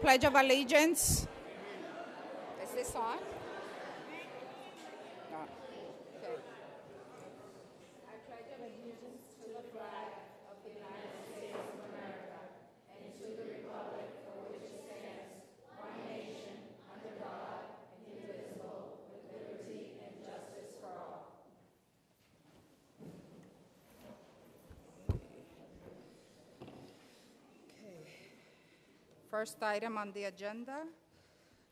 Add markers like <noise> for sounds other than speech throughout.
Pledge of Allegiance. Is this on? First item on the agenda,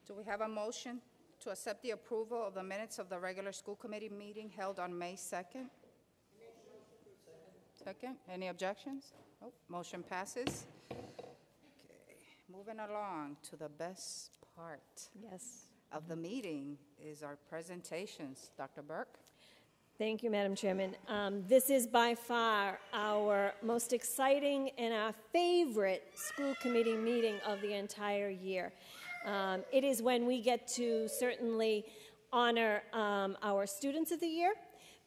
do we have a motion to accept the approval of the minutes of the regular school committee meeting held on May 2nd? Second, any objections? Oh, motion passes. Okay, moving along to the best part Yes. of the meeting is our presentations. Dr. Bourque? Thank you, Madam Chairman. Um, This is by far our most exciting and our favorite school committee meeting of the entire year. Um, It is when we get to certainly honor um, our students of the year,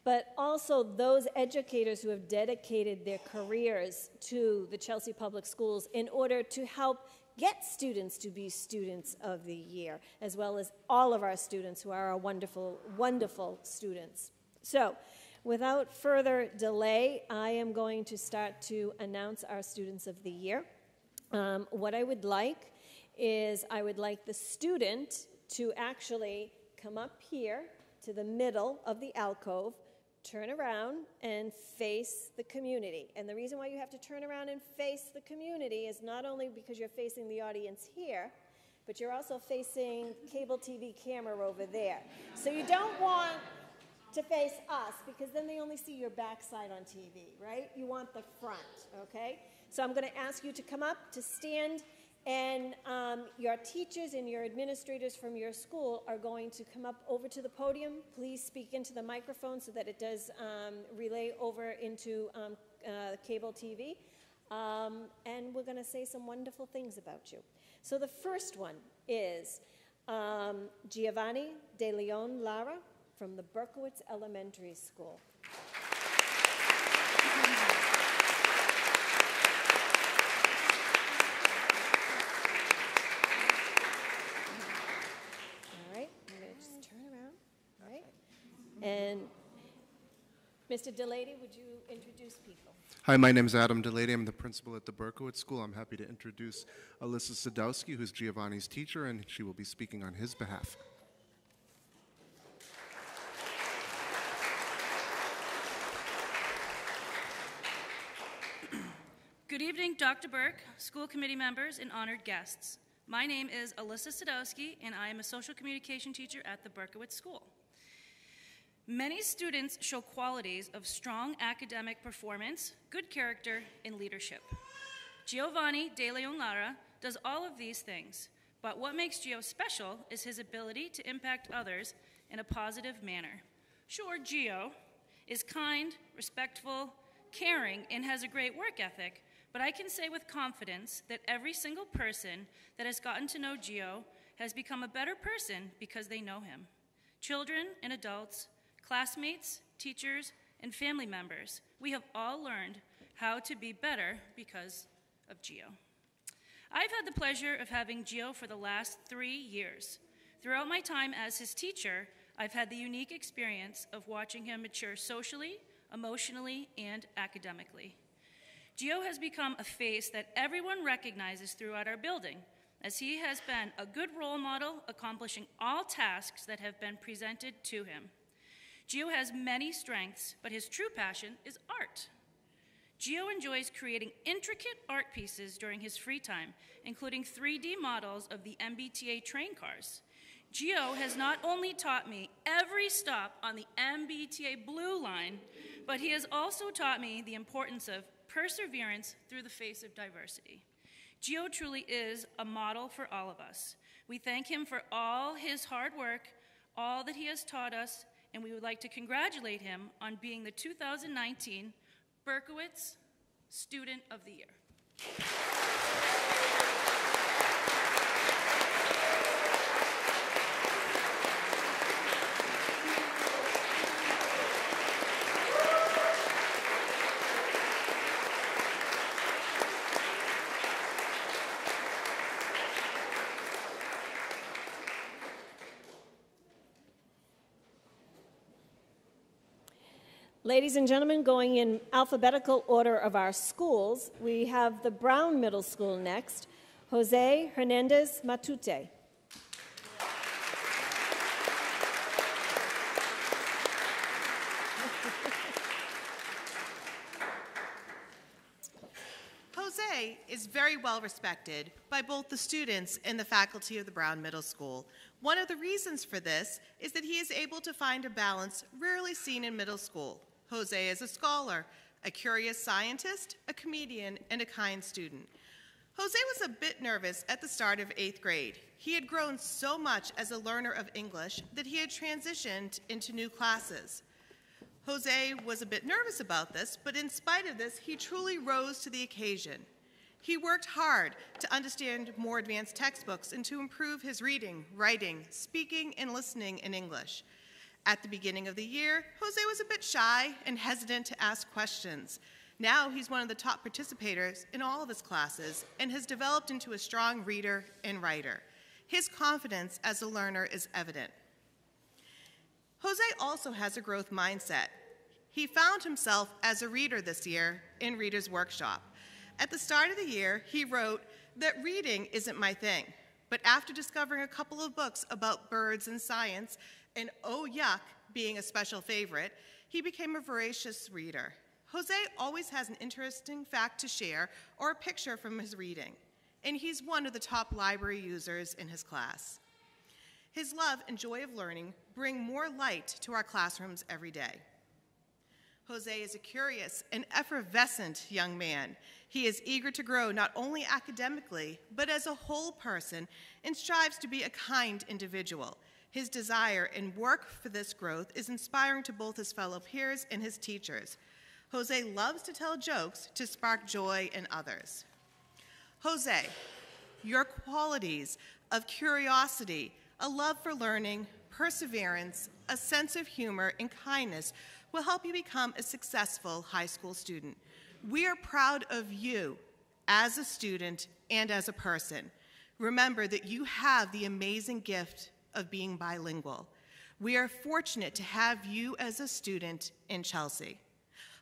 but also those educators who have dedicated their careers to the Chelsea Public Schools in order to help get students to be students of the year, as well as all of our students who are our wonderful, wonderful students. So, without further delay, I am going to start to announce our Students of the Year. Um, what I would like is I would like the student to actually come up here to the middle of the alcove, turn around, and face the community. And the reason why you have to turn around and face the community is not only because you're facing the audience here, but you're also facing cable TV camera over there. So you don't want to face us because then they only see your backside on TV, right? You want the front, okay? So I'm going to ask you to come up, to stand, and um, your teachers and your administrators from your school are going to come up over to the podium. Please speak into the microphone so that it does um, relay over into um, uh, cable TV. Um, and we're going to say some wonderful things about you. So the first one is um, Giovanni De Leon Lara from the Berkowitz Elementary School. All right, just turn around, all right? And Mr. Delady, would you introduce people? Hi, my name is Adam Delady. I'm the principal at the Berkowitz School. I'm happy to introduce Alyssa Sadowski, who's Giovanni's teacher, and she will be speaking on his behalf. Good evening, Dr. Bourque, school committee members, and honored guests. My name is Alyssa Sadowski, and I am a social communication teacher at the Berkowitz School. Many students show qualities of strong academic performance, good character, and leadership. Giovanni De Leon Lara does all of these things, but what makes Gio special is his ability to impact others in a positive manner. Sure, Gio is kind, respectful, caring, and has a great work ethic, but I can say with confidence that every single person that has gotten to know Gio has become a better person because they know him. Children and adults, classmates, teachers, and family members, we have all learned how to be better because of Gio. I've had the pleasure of having Gio for the last three years. Throughout my time as his teacher, I've had the unique experience of watching him mature socially, emotionally, and academically. Gio has become a face that everyone recognizes throughout our building, as he has been a good role model, accomplishing all tasks that have been presented to him. Gio has many strengths, but his true passion is art. Gio enjoys creating intricate art pieces during his free time, including 3D models of the MBTA train cars. Gio has not only taught me every stop on the MBTA blue line, but he has also taught me the importance of perseverance through the face of diversity. Gio truly is a model for all of us. We thank him for all his hard work, all that he has taught us, and we would like to congratulate him on being the 2019 Berkowitz Student of the Year. Ladies and gentlemen, going in alphabetical order of our schools, we have the Brown Middle School next. Jose Hernandez Matute. Jose is very well respected by both the students and the faculty of the Brown Middle School. One of the reasons for this is that he is able to find a balance rarely seen in middle school. Jose is a scholar, a curious scientist, a comedian, and a kind student. Jose was a bit nervous at the start of eighth grade. He had grown so much as a learner of English that he had transitioned into new classes. Jose was a bit nervous about this, but in spite of this, he truly rose to the occasion. He worked hard to understand more advanced textbooks and to improve his reading, writing, speaking, and listening in English. At the beginning of the year, Jose was a bit shy and hesitant to ask questions. Now he's one of the top participators in all of his classes and has developed into a strong reader and writer. His confidence as a learner is evident. Jose also has a growth mindset. He found himself as a reader this year in Reader's Workshop. At the start of the year, he wrote that reading isn't my thing, but after discovering a couple of books about birds and science, and oh yuck being a special favorite, he became a voracious reader. Jose always has an interesting fact to share or a picture from his reading, and he's one of the top library users in his class. His love and joy of learning bring more light to our classrooms every day. Jose is a curious and effervescent young man. He is eager to grow not only academically, but as a whole person, and strives to be a kind individual. His desire and work for this growth is inspiring to both his fellow peers and his teachers. Jose loves to tell jokes to spark joy in others. Jose, your qualities of curiosity, a love for learning, perseverance, a sense of humor, and kindness will help you become a successful high school student. We are proud of you as a student and as a person. Remember that you have the amazing gift of being bilingual. We are fortunate to have you as a student in Chelsea.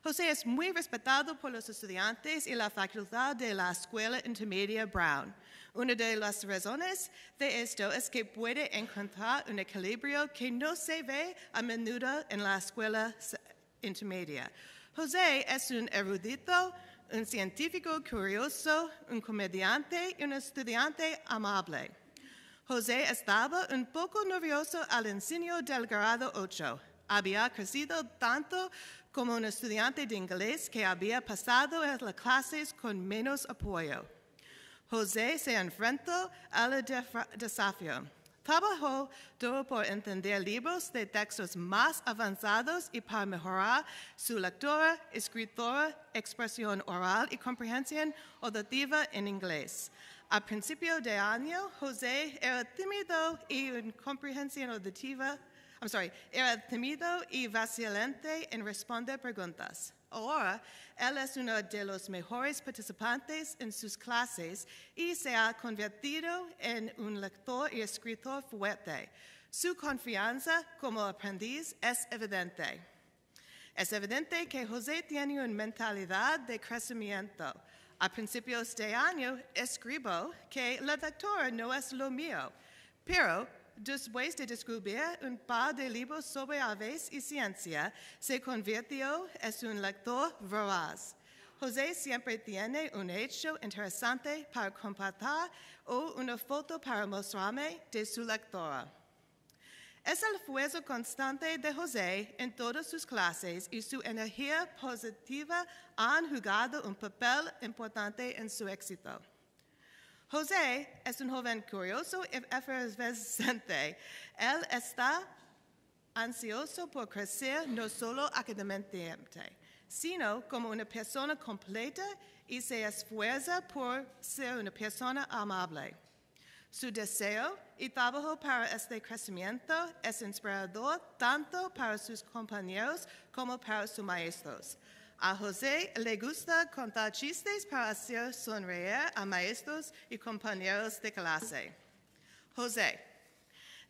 José es muy respetado por los estudiantes y la facultad de la Escuela Intermedia Brown. Una de las razones de esto es que puede encontrar un equilibrio que no se ve a menudo en la escuela intermedia. José es un erudito, un científico curioso, un comediante y un estudiante amable. José estaba un poco nervioso al inicio del grado 8. Había crecido tanto como un estudiante de inglés que había pasado las clases con menos apoyo. José se enfrentó al desafío. Trabajó duro por entender libros de textos más avanzados y para mejorar su lectura, escritura, expresión oral y comprensión auditiva en inglés. A principio de año, José era tímido y en comprensión auditiva I'm sorry, era tímido y vacilante en responder preguntas. Ahora, él es uno de los mejores participantes en sus clases y se ha convertido en un lector y escritor fuerte. Su confianza como aprendiz es evidente. Es evidente que José tiene una mentalidad de crecimiento. A principios de año escribo que la lectura no es lo mío, pero después de descubrir un par de libros sobre aves y ciencia, se convirtió en un lector voraz. José siempre tiene un hecho interesante para compartir o una foto para mostrarme de su lectora. Es el esfuerzo constante de José en todas sus clases y su energía positiva han jugado un papel importante en su éxito. José es un joven curioso y efervescente. Él está ansioso por crecer no solo académicamente, sino como una persona completa y se esfuerza por ser una persona amable. Su deseo y trabajo para este crecimiento es inspirador tanto para sus compañeros como para sus maestros. A José le gusta contar chistes para hacer sonreír a maestros y compañeros de clase. José,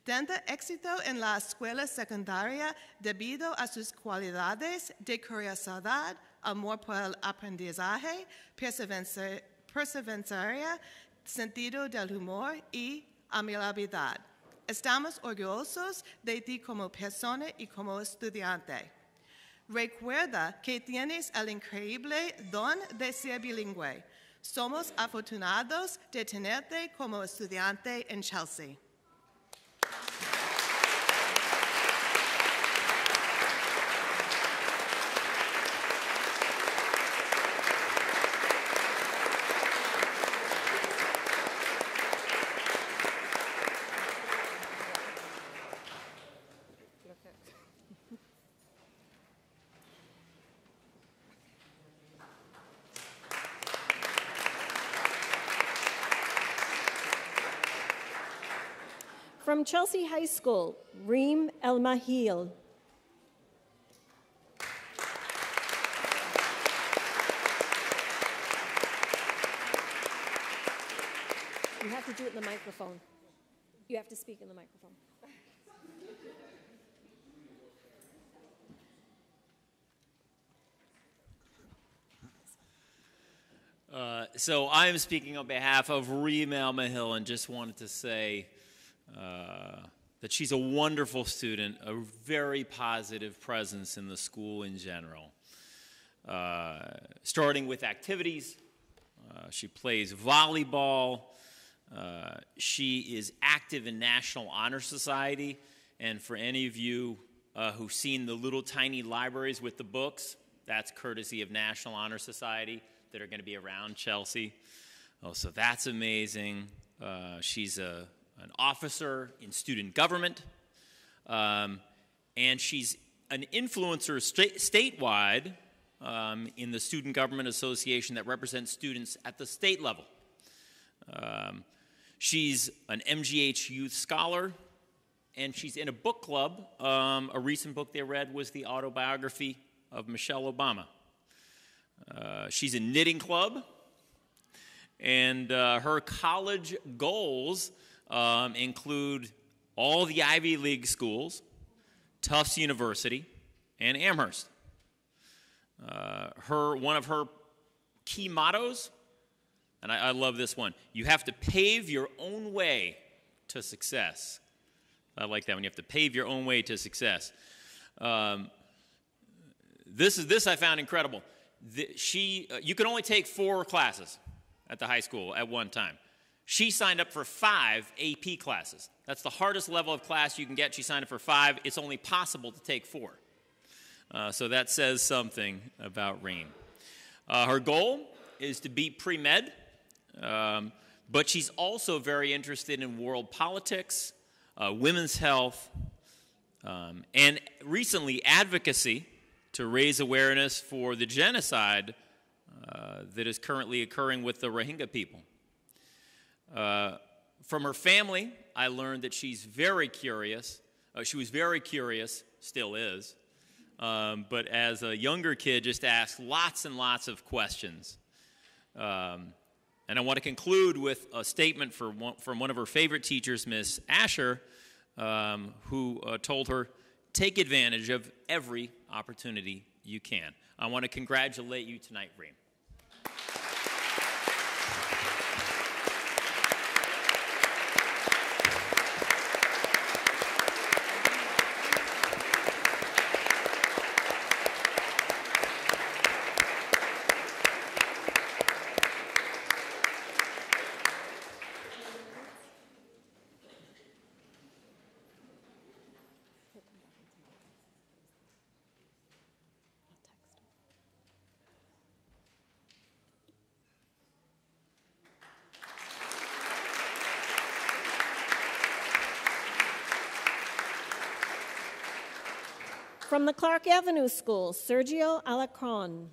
Tendo éxito en la escuela secundaria debido a sus cualidades de curiosidad, amor por el aprendizaje, perseverancia, sentido del humor y amabilidad. Estamos orgullosos de ti como persona y como estudiante. Recuerda que tienes el increíble don de ser bilingüe. Somos afortunados de tenerte como estudiante en Chelsea. From Chelsea High School, Reem El Mahil. You have to do it in the microphone. You have to speak in the microphone. Uh, so I am speaking on behalf of Reem Almahill and just wanted to say uh, that she's a wonderful student, a very positive presence in the school in general. Uh, starting with activities, uh, she plays volleyball. Uh, she is active in National Honor Society. And for any of you uh, who've seen the little tiny libraries with the books, that's courtesy of National Honor Society that are going to be around Chelsea. Oh, so that's amazing. She's a, an officer in student government, um, and she's an influencer sta- statewide um, in the Student Government Association that represents students at the state level. Um, she's an MGH Youth Scholar, and she's in a book club. Um, a recent book they read was the autobiography of Michelle Obama. Uh, she's in knitting club, and uh, her college goals um, include all the Ivy League schools, Tufts University, and Amherst. Uh, her one of her key mottos, and I, I love this one: you have to pave your own way to success. I like that when you have to pave your own way to success. Um, this is this I found incredible. The, she, uh, you can only take four classes at the high school at one time. She signed up for five AP classes. That's the hardest level of class you can get. She signed up for five. It's only possible to take four. Uh, so that says something about Reem. Uh, her goal is to be pre med, um, but she's also very interested in world politics, uh, women's health, um, and recently advocacy to raise awareness for the genocide uh, that is currently occurring with the Rohingya people. Uh, from her family, I learned that she's very curious. Uh, she was very curious, still is, um, but as a younger kid, just asked lots and lots of questions. Um, and I want to conclude with a statement one, from one of her favorite teachers, Miss Asher, um, who uh, told her, take advantage of every opportunity you can. I want to congratulate you tonight, Reem. From the Clark Avenue School, Sergio Alarcon.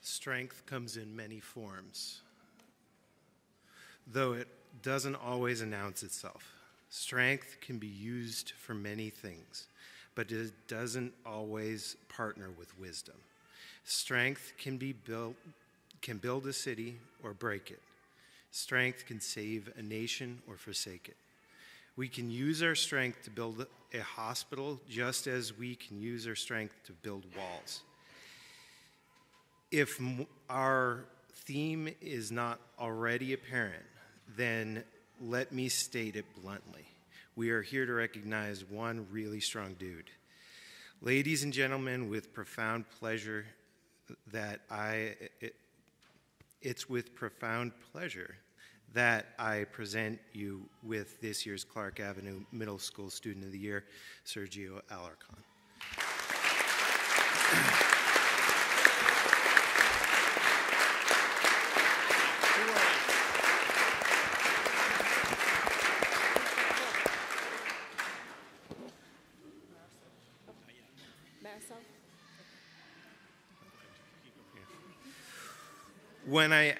Strength comes in many forms. Though it doesn't always announce itself. Strength can be used for many things, but it doesn't always partner with wisdom. Strength can be built can build a city or break it. Strength can save a nation or forsake it. We can use our strength to build a hospital just as we can use our strength to build walls. If our theme is not already apparent, then let me state it bluntly. We are here to recognize one really strong dude. Ladies and gentlemen, with profound pleasure that I, it, it's with profound pleasure that I present you with this year's Clark Avenue Middle School Student of the Year, Sergio Alarcon. <clears throat> When I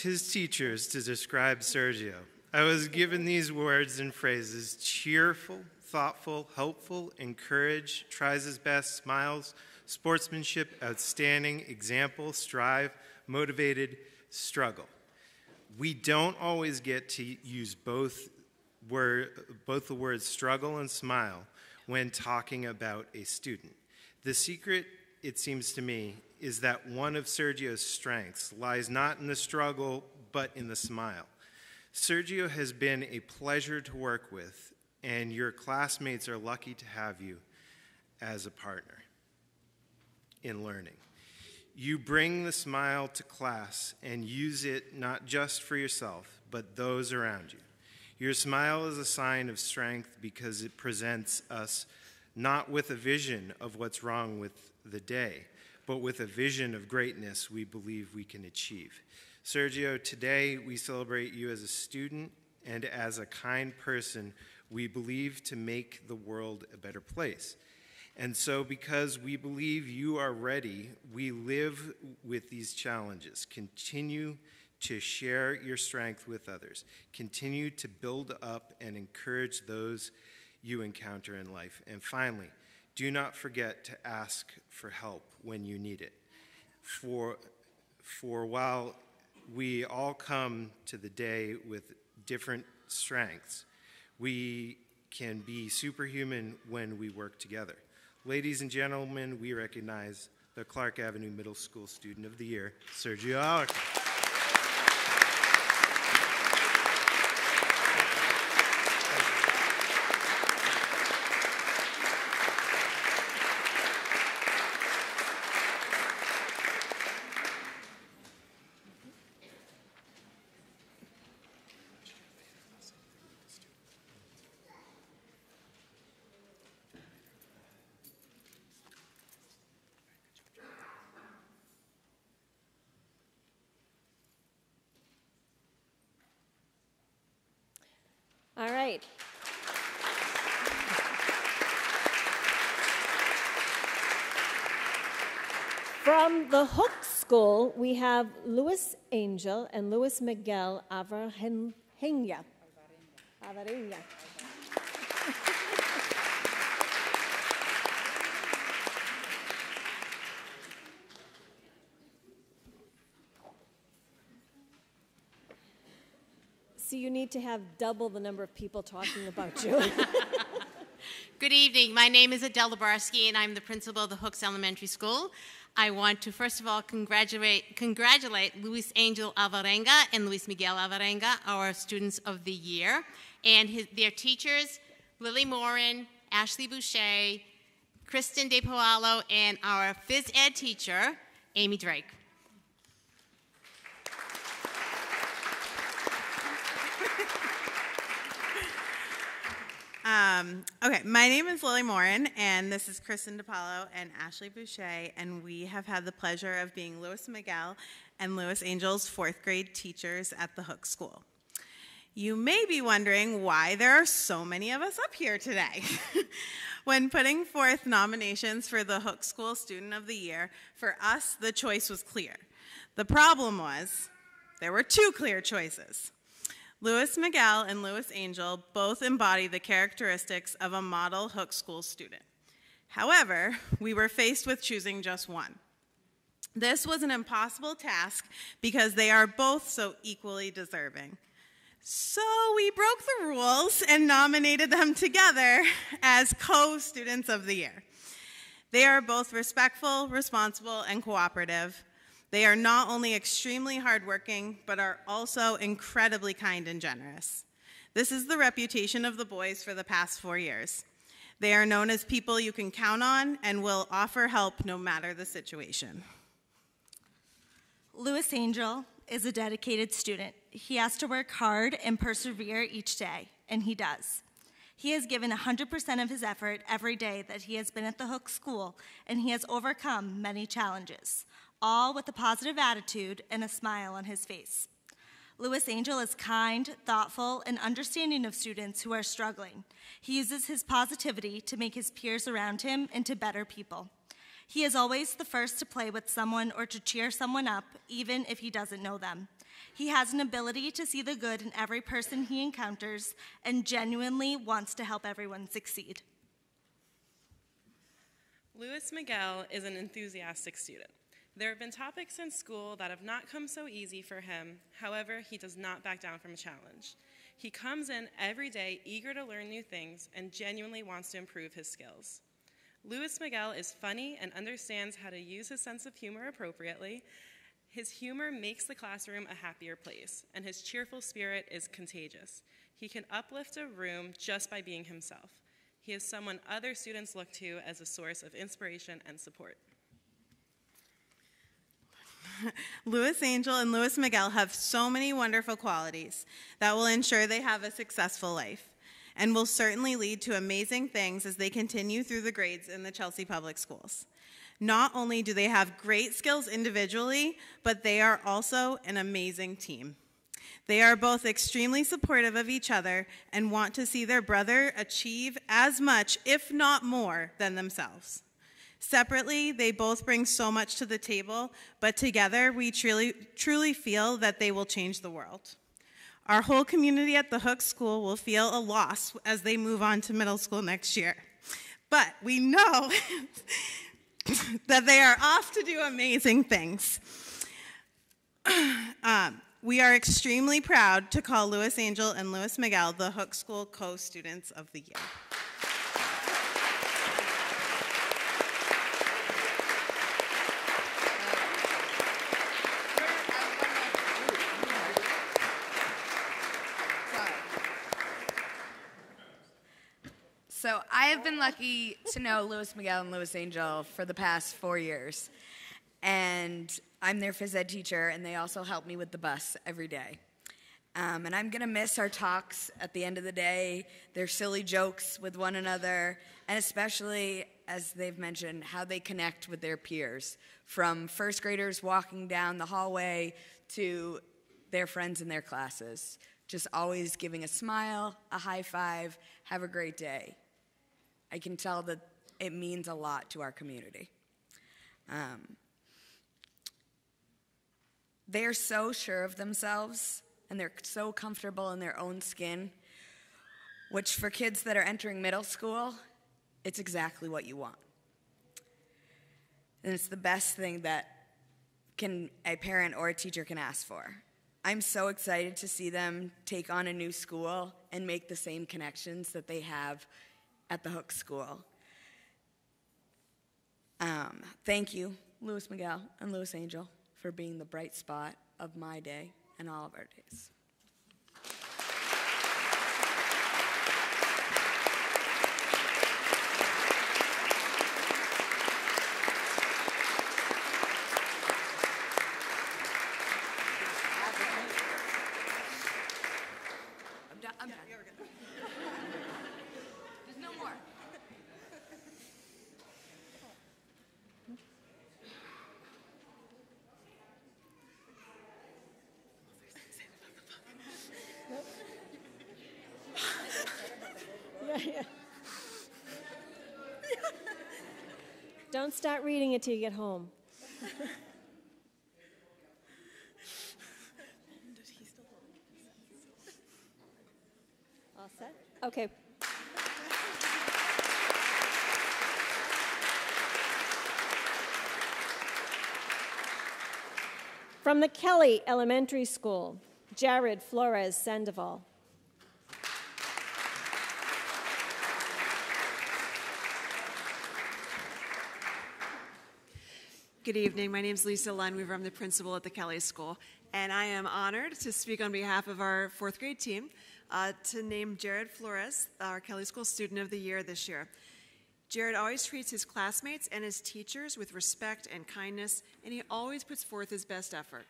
his teachers to describe Sergio, I was given these words and phrases cheerful, thoughtful, helpful, encourage, tries his best, smiles, sportsmanship, outstanding, example, strive, motivated, struggle. We don't always get to use both, word, both the words struggle and smile when talking about a student. The secret, it seems to me, is that one of Sergio's strengths lies not in the struggle, but in the smile. Sergio has been a pleasure to work with, and your classmates are lucky to have you as a partner in learning. You bring the smile to class and use it not just for yourself, but those around you. Your smile is a sign of strength because it presents us not with a vision of what's wrong with the day, but with a vision of greatness we believe we can achieve. Sergio, today we celebrate you as a student and as a kind person we believe to make the world a better place. And so, because we believe you are ready, we live with these challenges. Continue to share your strength with others. Continue to build up and encourage those you encounter in life. And finally, do not forget to ask for help when you need it. For, for while we all come to the day with different strengths, we can be superhuman when we work together. Ladies and gentlemen, we recognize the Clark Avenue Middle School Student of the Year, Sergio Alec. All right. From the Hook School, we have Luis Angel and Luis Miguel Alvarenga. Alvarenga. Need to have double the number of people talking about you. <laughs> Good evening. My name is Adele Labarsky, and I'm the principal of the Hooks Elementary School. I want to first of all congratulate, congratulate Luis Angel Alvarenga and Luis Miguel Alvarenga, our students of the year, and his, their teachers, Lily Morin, Ashley Boucher, Kristen De Paolo, and our phys ed teacher, Amy Drake. Um, okay, my name is Lily Morin, and this is Kristen DePaulo and Ashley Boucher, and we have had the pleasure of being Luis Miguel and Luis Angel's fourth grade teachers at the Hook School. You may be wondering why there are so many of us up here today. <laughs> when putting forth nominations for the Hook School Student of the Year, for us, the choice was clear. The problem was there were two clear choices. Luis Miguel and Luis Angel both embody the characteristics of a model Hook School student. However, we were faced with choosing just one. This was an impossible task because they are both so equally deserving. So we broke the rules and nominated them together as co students of the year. They are both respectful, responsible, and cooperative. They are not only extremely hardworking, but are also incredibly kind and generous. This is the reputation of the boys for the past four years. They are known as people you can count on and will offer help no matter the situation. Luis Angel is a dedicated student. He has to work hard and persevere each day, and he does. He has given 100% of his effort every day that he has been at the Hook School, and he has overcome many challenges, all with a positive attitude and a smile on his face. Luis Angel is kind, thoughtful, and understanding of students who are struggling. He uses his positivity to make his peers around him into better people. He is always the first to play with someone or to cheer someone up, even if he doesn't know them. He has an ability to see the good in every person he encounters and genuinely wants to help everyone succeed. Luis Miguel is an enthusiastic student. There have been topics in school that have not come so easy for him. However, he does not back down from a challenge. He comes in every day eager to learn new things and genuinely wants to improve his skills. Luis Miguel is funny and understands how to use his sense of humor appropriately. His humor makes the classroom a happier place, and his cheerful spirit is contagious. He can uplift a room just by being himself. He is someone other students look to as a source of inspiration and support. <laughs> Luis Angel and Luis Miguel have so many wonderful qualities that will ensure they have a successful life and will certainly lead to amazing things as they continue through the grades in the Chelsea Public Schools. Not only do they have great skills individually, but they are also an amazing team. They are both extremely supportive of each other and want to see their brother achieve as much, if not more, than themselves. Separately, they both bring so much to the table, but together we truly, truly feel that they will change the world. Our whole community at the Hook School will feel a loss as they move on to middle school next year. But we know <laughs> that they are off to do amazing things. <clears throat> Um, we are extremely proud to call Luis Angel and Luis Miguel the Hook School co students of the year. So I have been lucky to know Luis Miguel and Luis Angel for the past four years. And I'm their phys ed teacher, and they also help me with the bus every day. Um, and I'm going to miss our talks at the end of the day, their silly jokes with one another, and especially, as they've mentioned, how they connect with their peers from first graders walking down the hallway to their friends in their classes. Just always giving a smile, a high five, have a great day. I can tell that it means a lot to our community. Um, they're so sure of themselves and they're so comfortable in their own skin, which for kids that are entering middle school, it's exactly what you want. And it's the best thing that can a parent or a teacher can ask for. I'm so excited to see them take on a new school and make the same connections that they have at the Hook School. Um, thank you, Luis Miguel and Luis Angel, for being the bright spot of my day and all of our days. Don't start reading it till you get home. set? Okay. From the Kelly Elementary School, Jared Flores Sandoval. Good evening. My name is Lisa Lunweaver. I'm the principal at the Kelly School, and I am honored to speak on behalf of our fourth grade team uh, to name Jared Flores our Kelly School Student of the Year this year. Jared always treats his classmates and his teachers with respect and kindness, and he always puts forth his best effort.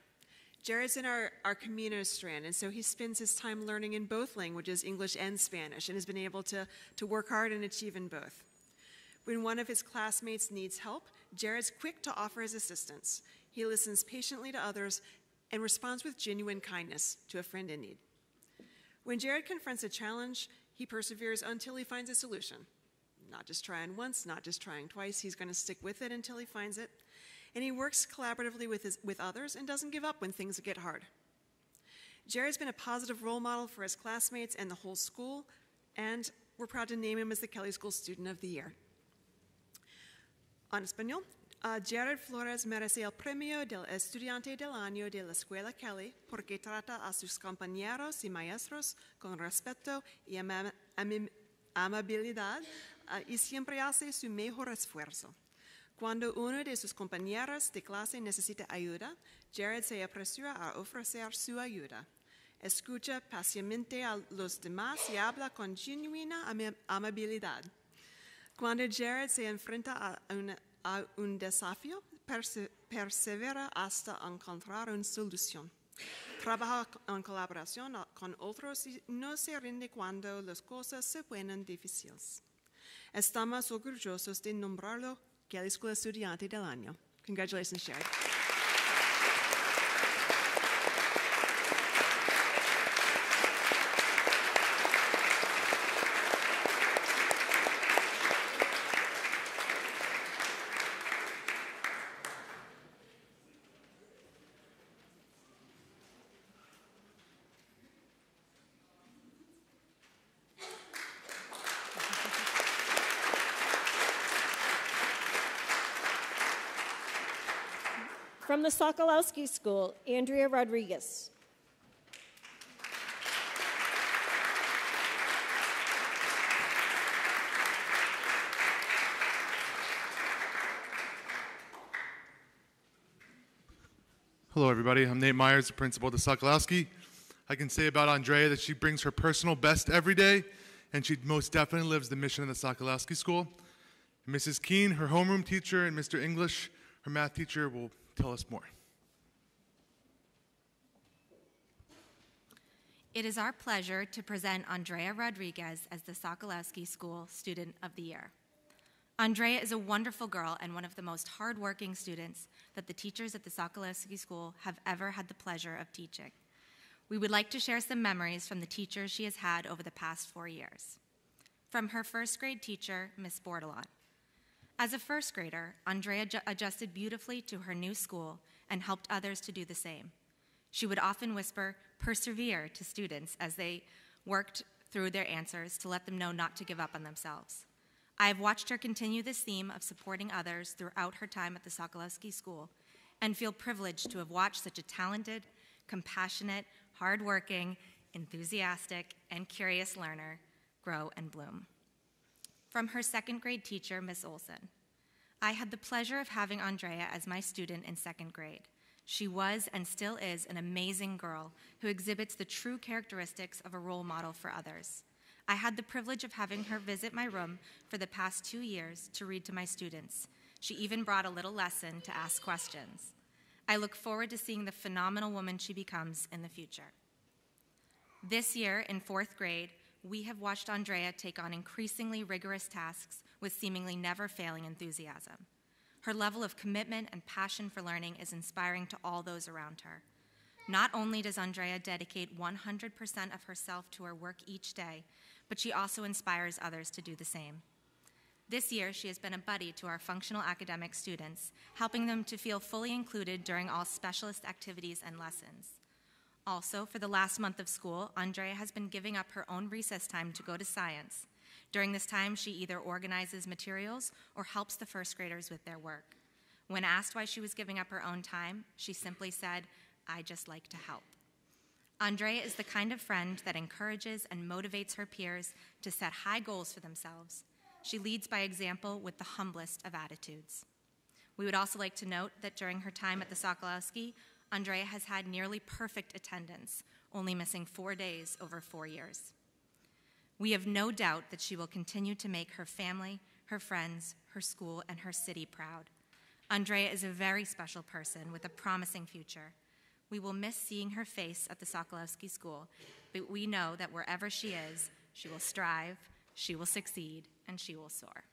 Jared's in our, our Camino strand, and so he spends his time learning in both languages, English and Spanish, and has been able to, to work hard and achieve in both. When one of his classmates needs help, Jared's quick to offer his assistance. He listens patiently to others and responds with genuine kindness to a friend in need. When Jared confronts a challenge, he perseveres until he finds a solution. Not just trying once, not just trying twice, he's going to stick with it until he finds it. And he works collaboratively with, his, with others and doesn't give up when things get hard. Jared's been a positive role model for his classmates and the whole school, and we're proud to name him as the Kelly School Student of the Year. En español, uh, Jared Flores merece el premio del Estudiante del Año de la Escuela Kelly porque trata a sus compañeros y maestros con respeto y ama am amabilidad uh, y siempre hace su mejor esfuerzo. Cuando uno de sus compañeros de clase necesita ayuda, Jared se apresura a ofrecer su ayuda. Escucha pacientemente a los demás y habla con genuina am amabilidad. Cuando Jared se enfrenta a, a un desafío, perse persevera hasta encontrar una solución. Trabaja en colaboración con otros y no se rinde cuando las cosas se ponen difíciles. Estamos orgullosos de nombrarlo Kelly School Estudiante del Año. Congratulations, Jared. From the Sokolowski School, Andrea Rodriguez. Hello, everybody. I'm Nate Myers, the principal of the Sokolowski. I can say about Andrea that she brings her personal best every day, and she most definitely lives the mission of the Sokolowski School. And Mrs. Keene, her homeroom teacher, and Mr. English, her math teacher, will tell us more. It is our pleasure to present Andrea Rodriguez as the Sokolowski School Student of the Year. Andrea is a wonderful girl and one of the most hardworking students that the teachers at the Sokolowski School have ever had the pleasure of teaching. We would like to share some memories from the teachers she has had over the past four years. From her first grade teacher, Miss Bordelon. As a first grader, Andrea adjusted beautifully to her new school and helped others to do the same. She would often whisper, persevere to students as they worked through their answers to let them know not to give up on themselves. I have watched her continue this theme of supporting others throughout her time at the Sokolowski School and feel privileged to have watched such a talented, compassionate, hardworking, enthusiastic, and curious learner grow and bloom. From her second grade teacher, Miss Olson, I had the pleasure of having Andrea as my student in second grade. She was and still is an amazing girl who exhibits the true characteristics of a role model for others. I had the privilege of having her visit my room for the past two years to read to my students. She even brought a little lesson to ask questions. I look forward to seeing the phenomenal woman she becomes in the future. This year, in fourth grade, we have watched Andrea take on increasingly rigorous tasks with seemingly never failing enthusiasm. Her level of commitment and passion for learning is inspiring to all those around her. Not only does Andrea dedicate 100% of herself to her work each day, but she also inspires others to do the same. This year, she has been a buddy to our functional academic students, helping them to feel fully included during all specialist activities and lessons. Also, for the last month of school, Andrea has been giving up her own recess time to go to science. During this time, she either organizes materials or helps the first graders with their work. When asked why she was giving up her own time, she simply said, I just like to help. Andrea is the kind of friend that encourages and motivates her peers to set high goals for themselves. She leads by example with the humblest of attitudes. We would also like to note that during her time at the Sokolowski, Andrea has had nearly perfect attendance, only missing four days over four years. We have no doubt that she will continue to make her family, her friends, her school, and her city proud. Andrea is a very special person with a promising future. We will miss seeing her face at the Sokolowski School, but we know that wherever she is, she will strive, she will succeed, and she will soar.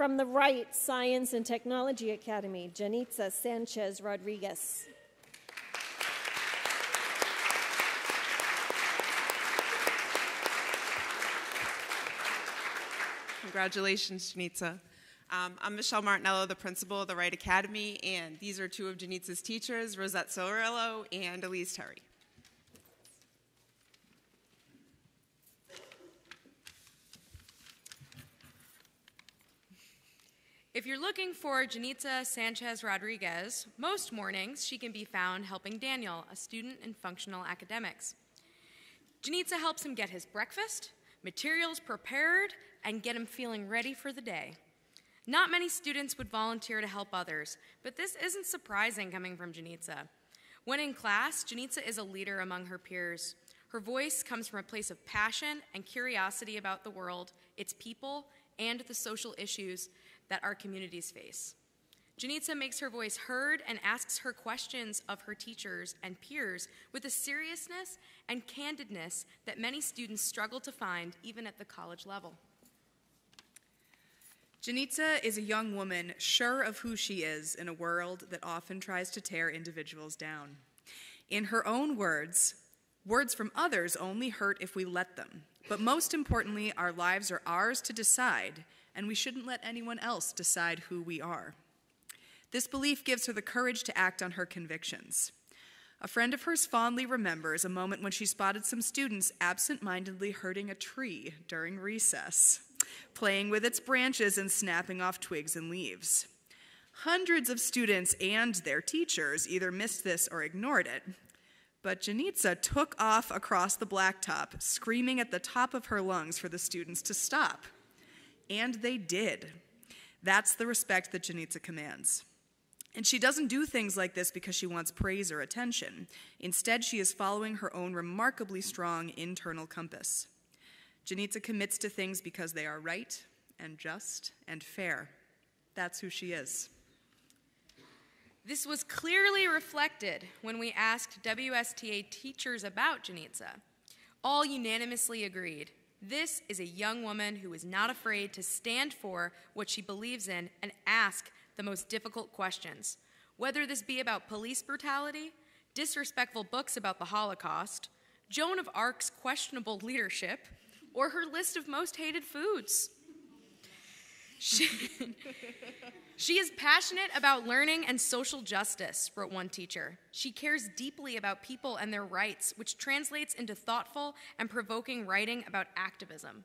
From the Wright Science and Technology Academy, Janitza Sanchez Rodriguez. Congratulations, Janitza. Um, I'm Michelle Martinello, the principal of the Wright Academy, and these are two of Janitza's teachers, Rosette Sorillo and Elise Terry. You're looking for Janitza Sanchez Rodriguez, most mornings she can be found helping Daniel, a student in functional academics. Janitza helps him get his breakfast, materials prepared, and get him feeling ready for the day. Not many students would volunteer to help others, but this isn't surprising coming from Janitza. When in class, Janitza is a leader among her peers. Her voice comes from a place of passion and curiosity about the world, its people, and the social issues that our communities face. Janitza makes her voice heard and asks her questions of her teachers and peers with a seriousness and candidness that many students struggle to find even at the college level. Janitza is a young woman sure of who she is in a world that often tries to tear individuals down. In her own words, words from others only hurt if we let them. But most importantly, our lives are ours to decide, and we shouldn't let anyone else decide who we are. This belief gives her the courage to act on her convictions. A friend of hers fondly remembers a moment when she spotted some students absent mindedly hurting a tree during recess, playing with its branches and snapping off twigs and leaves. Hundreds of students and their teachers either missed this or ignored it. But Janitza took off across the blacktop, screaming at the top of her lungs for the students to stop. And they did. That's the respect that Janitza commands. And she doesn't do things like this because she wants praise or attention. Instead, she is following her own remarkably strong internal compass. Janitza commits to things because they are right and just and fair. That's who she is. This was clearly reflected when we asked WSTA teachers about Janitza. All unanimously agreed this is a young woman who is not afraid to stand for what she believes in and ask the most difficult questions, whether this be about police brutality, disrespectful books about the Holocaust, Joan of Arc's questionable leadership, or her list of most hated foods. <laughs> She, she is passionate about learning and social justice, wrote one teacher. She cares deeply about people and their rights, which translates into thoughtful and provoking writing about activism.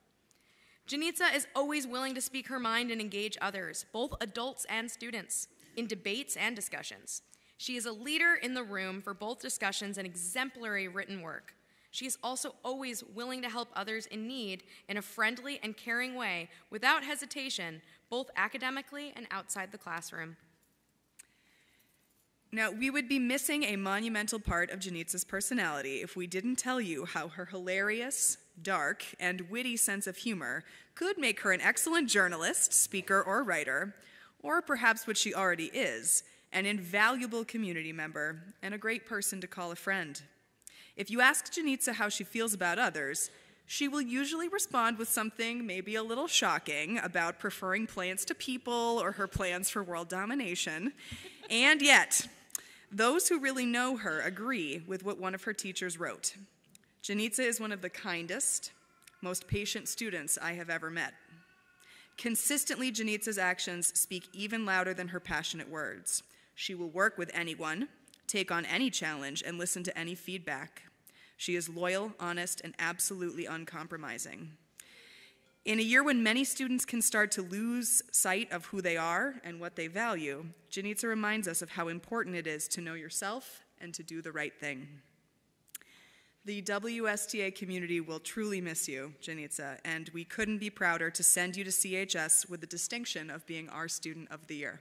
Janitza is always willing to speak her mind and engage others, both adults and students, in debates and discussions. She is a leader in the room for both discussions and exemplary written work. She is also always willing to help others in need in a friendly and caring way without hesitation, both academically and outside the classroom. Now, we would be missing a monumental part of Janitza's personality if we didn't tell you how her hilarious, dark, and witty sense of humor could make her an excellent journalist, speaker, or writer, or perhaps what she already is an invaluable community member and a great person to call a friend. If you ask Janitza how she feels about others, she will usually respond with something maybe a little shocking about preferring plants to people or her plans for world domination. and yet, those who really know her agree with what one of her teachers wrote. Janitza is one of the kindest, most patient students I have ever met. Consistently, Janitza's actions speak even louder than her passionate words. She will work with anyone, take on any challenge, and listen to any feedback. She is loyal, honest, and absolutely uncompromising. In a year when many students can start to lose sight of who they are and what they value, Janitza reminds us of how important it is to know yourself and to do the right thing. The WSTA community will truly miss you, Janitza, and we couldn't be prouder to send you to CHS with the distinction of being our Student of the Year.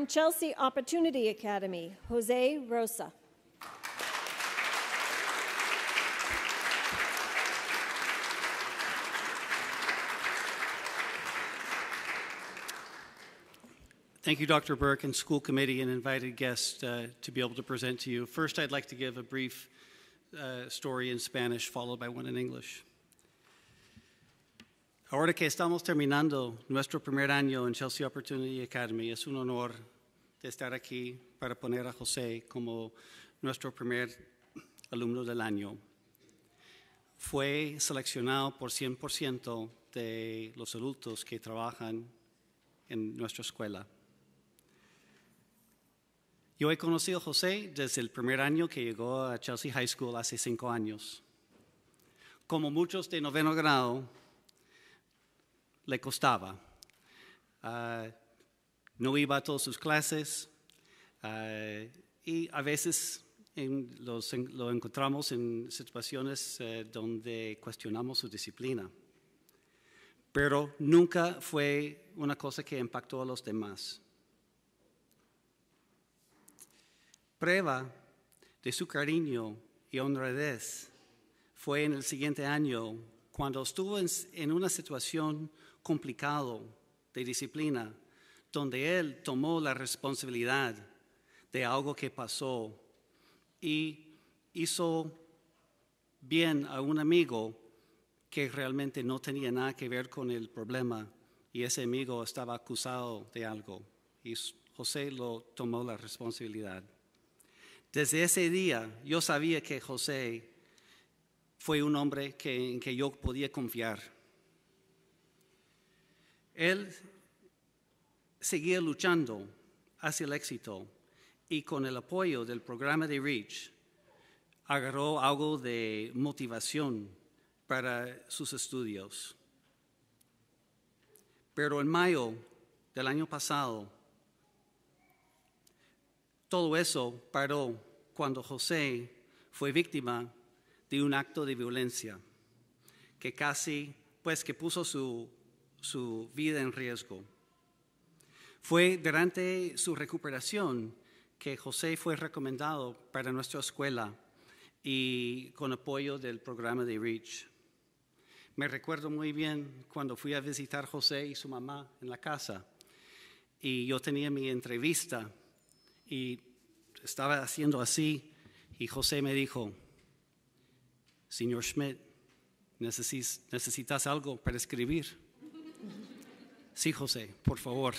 From Chelsea Opportunity Academy, Jose Rosa. Thank you, Dr. Bourque and school committee and invited guests uh, to be able to present to you. First, I'd like to give a brief uh, story in Spanish, followed by one in English. Ahora que estamos terminando nuestro primer año en Chelsea Opportunity Academy, es un honor de estar aquí para poner a José como nuestro primer alumno del año. Fue seleccionado por 100% de los adultos que trabajan en nuestra escuela. Yo he conocido a José desde el primer año que llegó a Chelsea High School hace cinco años. Como muchos de noveno grado, le costaba. Uh, no iba a todas sus clases uh, y a veces los, lo encontramos en situaciones uh, donde cuestionamos su disciplina. Pero nunca fue una cosa que impactó a los demás. Prueba de su cariño y honradez fue en el siguiente año cuando estuvo en, en una situación complicada de disciplina, donde él tomó la responsabilidad de algo que pasó y hizo bien a un amigo que realmente no tenía nada que ver con el problema y ese amigo estaba acusado de algo y José lo tomó la responsabilidad. Desde ese día yo sabía que José fue un hombre en que yo podía confiar. Él seguía luchando hacia el éxito y con el apoyo del programa de REACH agarró algo de motivación para sus estudios. Pero en mayo del año pasado, todo eso paró cuando José fue víctima de un acto de violencia que casi, pues que puso su, su vida en riesgo. Fue durante su recuperación que José fue recomendado para nuestra escuela y con apoyo del programa de REACH. Me recuerdo muy bien cuando fui a visitar José y su mamá en la casa y yo tenía mi entrevista y estaba haciendo así y José me dijo, señor Schmidt, ¿necesitas algo para escribir? Sí, José, por favor.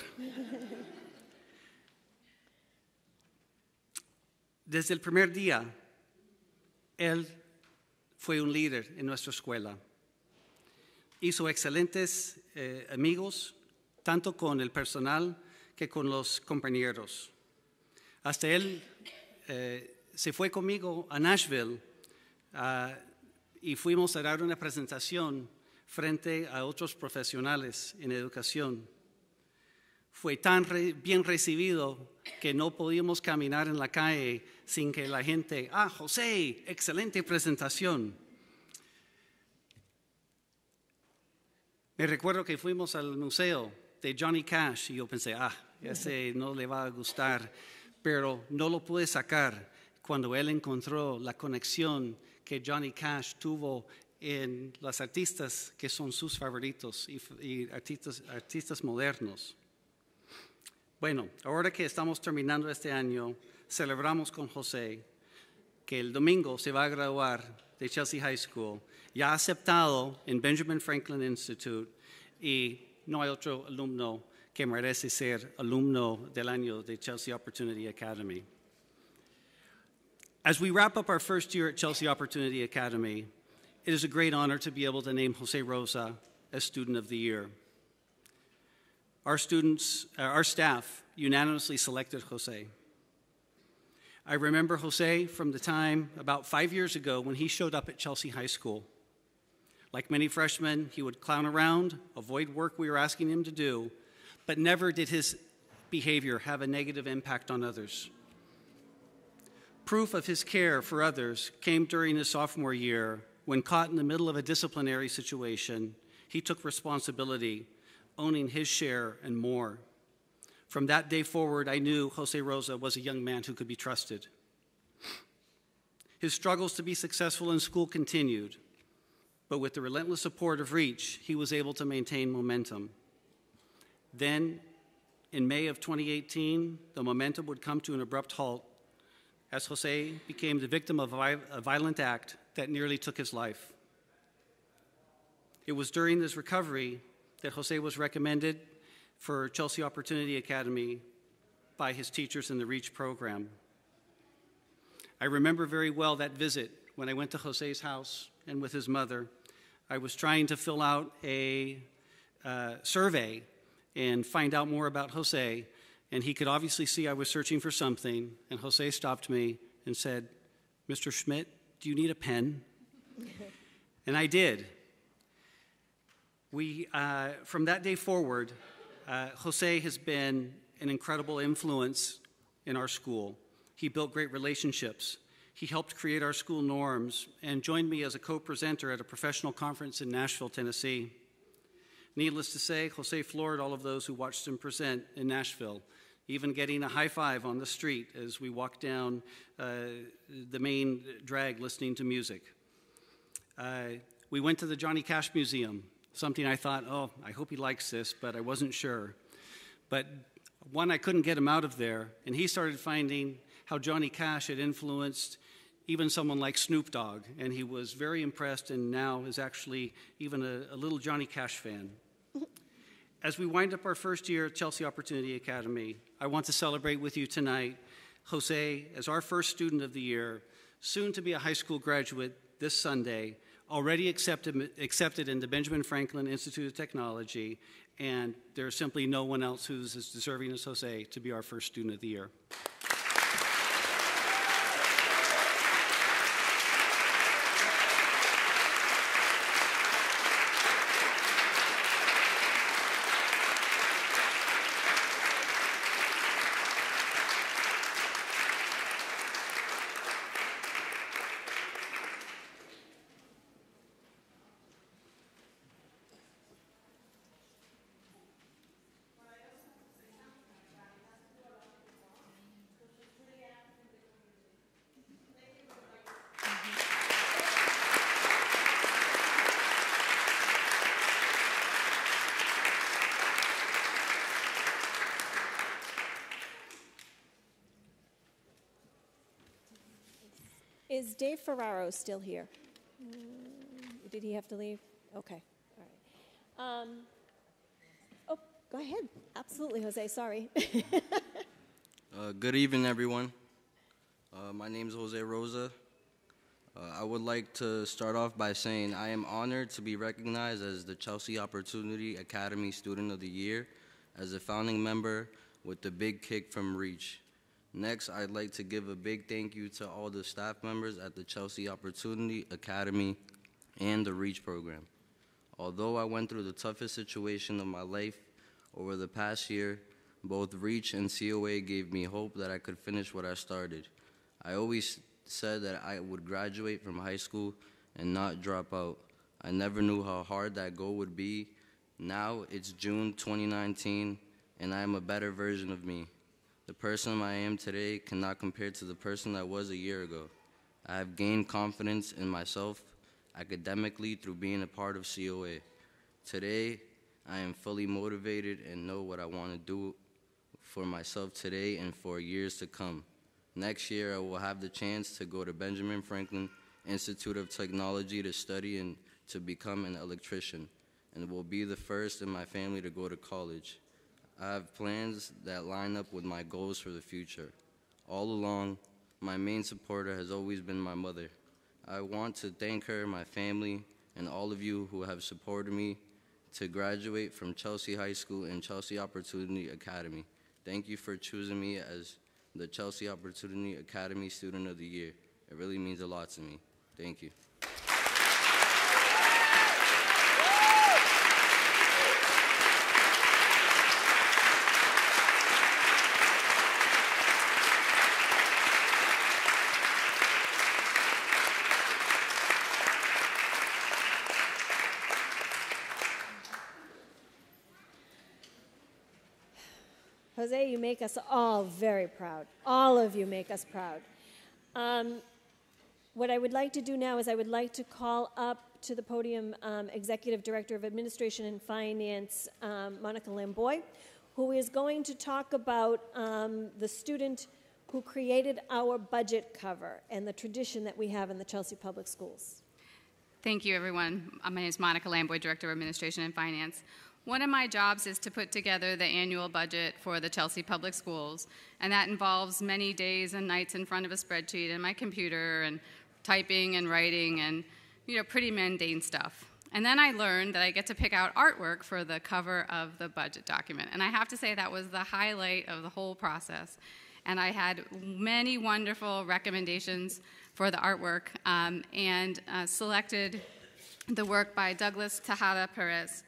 Desde el primer día, él fue un líder en nuestra escuela. Hizo excelentes eh, amigos, tanto con el personal que con los compañeros. Hasta él eh, se fue conmigo a Nashville ah, y fuimos a dar una presentación frente a otros profesionales en educación. Fue tan bien recibido que no podíamos caminar en la calle sin que la gente, ah, José, excelente presentación. Me recuerdo que fuimos al museo de Johnny Cash y yo pensé, ah, ese no le va a gustar, pero no lo pude sacar cuando él encontró la conexión que Johnny Cash tuvo en los artistas que son sus favoritos y, y artistas, artistas modernos. Bueno, ahora que estamos terminando este año, celebramos con José que el domingo se va a graduar de Chelsea High School, ya aceptado en Benjamin Franklin Institute y no hay otro alumno que merece ser alumno del año de Chelsea Opportunity Academy. As we wrap up our first year at Chelsea Opportunity Academy, it is a great honor to be able to name Jose Rosa as Student of the Year. Our students, uh, our staff unanimously selected Jose. I remember Jose from the time about five years ago when he showed up at Chelsea High School. Like many freshmen, he would clown around, avoid work we were asking him to do, but never did his behavior have a negative impact on others. Proof of his care for others came during his sophomore year when, caught in the middle of a disciplinary situation, he took responsibility, owning his share and more. From that day forward, I knew Jose Rosa was a young man who could be trusted. His struggles to be successful in school continued, but with the relentless support of Reach, he was able to maintain momentum. Then, in May of 2018, the momentum would come to an abrupt halt as Jose became the victim of a violent act that nearly took his life. It was during this recovery that Jose was recommended for Chelsea Opportunity Academy by his teachers in the REACH program. I remember very well that visit when I went to Jose's house and with his mother. I was trying to fill out a uh, survey and find out more about Jose, and he could obviously see I was searching for something. And Jose stopped me and said, Mr. Schmidt, do you need a pen? and I did. We, uh, from that day forward, uh, Jose has been an incredible influence in our school. He built great relationships. He helped create our school norms and joined me as a co presenter at a professional conference in Nashville, Tennessee. Needless to say, Jose floored all of those who watched him present in Nashville, even getting a high five on the street as we walked down uh, the main drag listening to music. Uh, we went to the Johnny Cash Museum, something I thought, oh, I hope he likes this, but I wasn't sure. But one, I couldn't get him out of there, and he started finding how Johnny Cash had influenced even someone like Snoop Dogg, and he was very impressed and now is actually even a, a little Johnny Cash fan. As we wind up our first year at Chelsea Opportunity Academy, I want to celebrate with you tonight Jose as our first student of the year, soon to be a high school graduate this Sunday, already accepted, accepted in the Benjamin Franklin Institute of Technology, and there's simply no one else who's as deserving as Jose to be our first student of the year. Is Dave Ferraro still here? Did he have to leave? Okay, all right. Um, oh, go ahead. Absolutely, Jose. Sorry. <laughs> Uh, good evening, everyone. Uh, my name is Jose Rosa. Uh, I would like to start off by saying I am honored to be recognized as the Chelsea Opportunity Academy Student of the Year as a founding member with the Big Kick from Reach. Next, I'd like to give a big thank you to all the staff members at the Chelsea Opportunity Academy and the REACH program. Although I went through the toughest situation of my life over the past year, both REACH and COA gave me hope that I could finish what I started. I always said that I would graduate from high school and not drop out. I never knew how hard that goal would be. Now it's June 2019, and I am a better version of me. The person I am today cannot compare to the person I was a year ago. I have gained confidence in myself academically through being a part of COA. Today, I am fully motivated and know what I want to do for myself today and for years to come. Next year, I will have the chance to go to Benjamin Franklin Institute of Technology to study and to become an electrician, and will be the first in my family to go to college. I have plans that line up with my goals for the future. All along, my main supporter has always been my mother. I want to thank her, my family, and all of you who have supported me to graduate from Chelsea High School and Chelsea Opportunity Academy. Thank you for choosing me as the Chelsea Opportunity Academy Student of the Year. It really means a lot to me. Thank you. Jose, you make us all very proud. All of you make us proud. Um, what I would like to do now is I would like to call up to the podium um, Executive Director of Administration and Finance, um, Monica Lamboy, who is going to talk about um, the student who created our budget cover and the tradition that we have in the Chelsea Public Schools. Thank you, everyone. Uh, My name is Monica Lamboy, Director of Administration and Finance. One of my jobs is to put together the annual budget for the Chelsea Public Schools, and that involves many days and nights in front of a spreadsheet and my computer and typing and writing and, you know, pretty mundane stuff. And then I learned that I get to pick out artwork for the cover of the budget document. And I have to say that was the highlight of the whole process. And I had many wonderful recommendations for the artwork um, and uh, selected the work by Douglas Tejada Perez,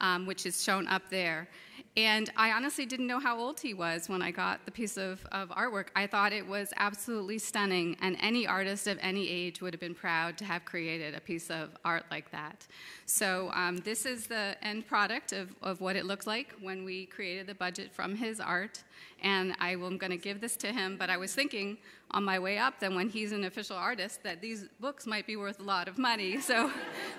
um, which is shown up there. And I honestly didn't know how old he was when I got the piece of, of artwork. I thought it was absolutely stunning, and any artist of any age would have been proud to have created a piece of art like that. So, um, this is the end product of, of what it looked like when we created the budget from his art. And I am going to give this to him, but I was thinking on my way up that when he's an official artist, that these books might be worth a lot of money. <laughs> So,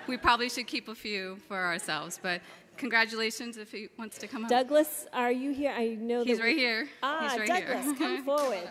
we probably should keep a few for ourselves. But congratulations if he wants to come up. Douglas, are you here? I know He's that right we- here. Ah, He's right Douglas, here. come <laughs> forward.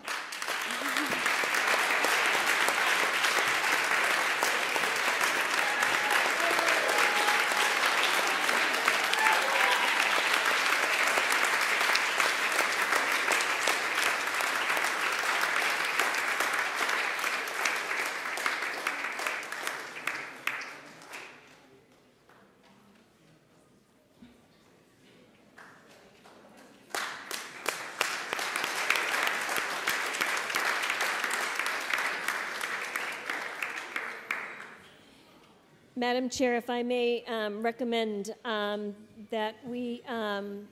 Madam Chair, if I may um, recommend um, that we um,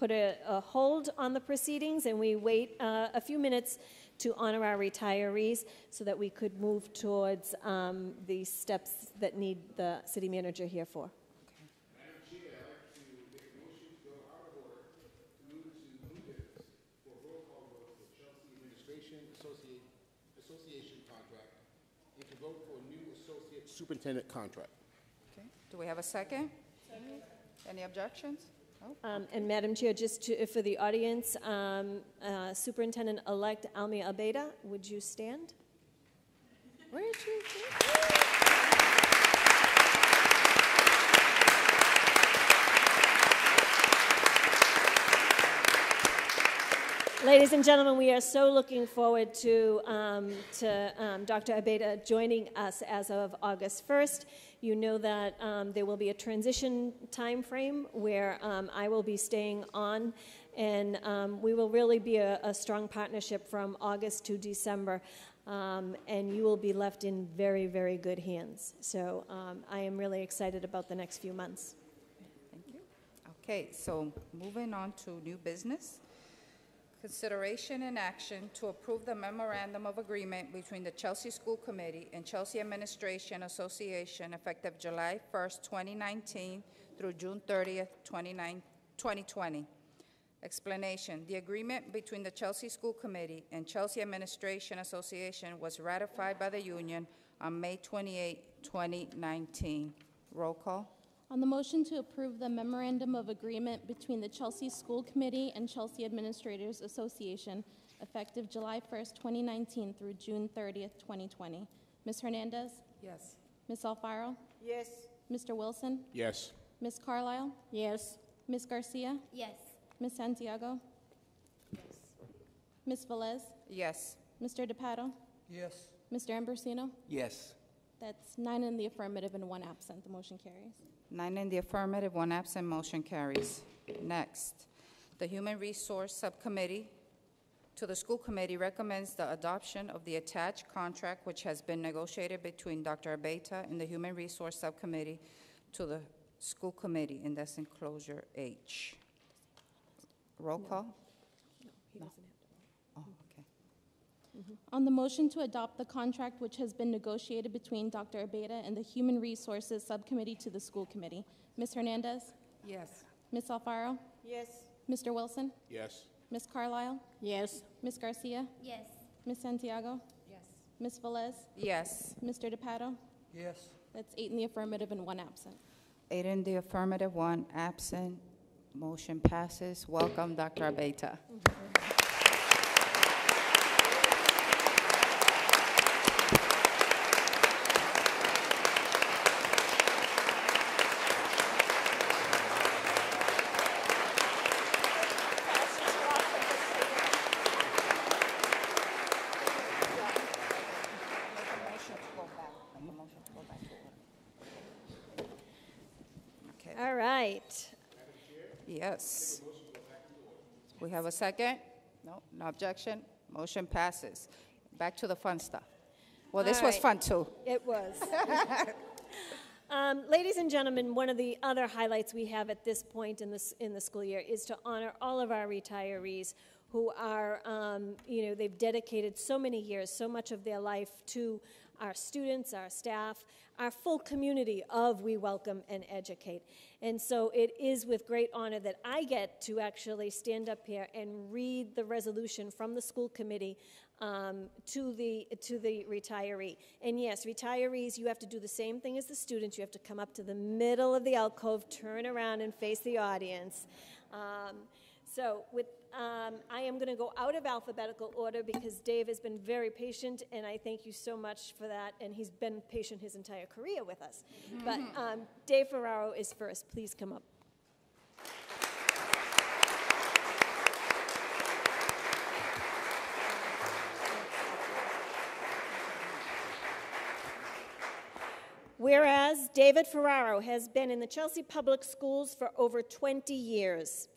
put a, a hold on the proceedings and we wait uh, a few minutes to honor our retirees so that we could move towards um, the steps that need the city manager here for. Administration Associate, Association contract and to vote for a new associate superintendent contract. Okay. Do we have a second? Any objections? No? Um, And Madam Chair, just to, for the audience, um, uh, Superintendent-elect Almi Abeyta, would you stand? Where is she? Ladies and gentlemen, we are so looking forward to, um, to um, Dr. Abeyta joining us as of August 1st. You know that um, there will be a transition time frame where um, I will be staying on And um, we will really be a, a strong partnership from August to December. Um, and you will be left in very, very good hands. So I am really excited about the next few months. Thank you. Okay, so moving on to new business. Consideration and action to approve the memorandum of agreement between the Chelsea School Committee and Chelsea Administration Association effective July 1st, 2019 through June 30th, 2020. Explanation. The agreement between the Chelsea School Committee and Chelsea Administration Association was ratified by the union on May 28, 2019. Roll call. On the motion to approve the memorandum of agreement between the Chelsea School Committee and Chelsea Administrators Association effective July 1st, 2019 through June 30th, 2020. Ms. Hernandez? Yes. Ms. Alfaro? Yes. Mr. Wilson? Yes. Ms. Carlisle? Yes. Ms. Garcia? Yes. Ms. Santiago? Yes. Ms. Velez? Yes. Mr. DePato? Yes. Mr. Ambrosino? Yes. That's nine in the affirmative and one absent. The motion carries. Nine in the affirmative, one absent, motion carries. Next, the Human Resource Subcommittee to the School Committee recommends the adoption of the attached contract which has been negotiated between Dr. Abeyta and the Human Resource Subcommittee to the School Committee, and that's enclosure H. Roll call? No. Oh, okay. On the motion to adopt the contract which has been negotiated between Dr. Abeyta and the Human Resources Subcommittee to the School Committee, Ms. Hernandez? Yes. Ms. Alfaro? Yes. Mr. Wilson? Yes. Ms. Carlisle? Yes. Ms. Garcia? Yes. Ms. Santiago? Yes. Ms. Velez? Yes. Mr. DePato? Yes. That's eight in the affirmative and one absent. Eight in the affirmative, one absent, motion passes. Welcome, Dr. Abeyta. All right. Yes. We have a second? No, no objection? Motion passes. Back to the fun stuff. Well, this All was right. fun too. It was. <laughs> Um, ladies and gentlemen, one of the other highlights we have at this point in, this, in the school year is to honor all of our retirees who are, um, you know, they've dedicated so many years, so much of their life to our students, our staff, our full community of We Welcome and Educate. And so it is with great honor that I get to actually stand up here and read the resolution from the school committee um, to the to the retiree. And yes, retirees, you have to do the same thing as the students. You have to come up to the middle of the alcove, turn around, and face the audience. Um, so with um, I am going to go out of alphabetical order because Dave has been very patient, and I thank you so much for that. And he's been patient his entire career with us. But <laughs> um, Dave Ferraro is first. Please come up. Whereas David Ferraro has been in the Chelsea Public Schools for over 20 years.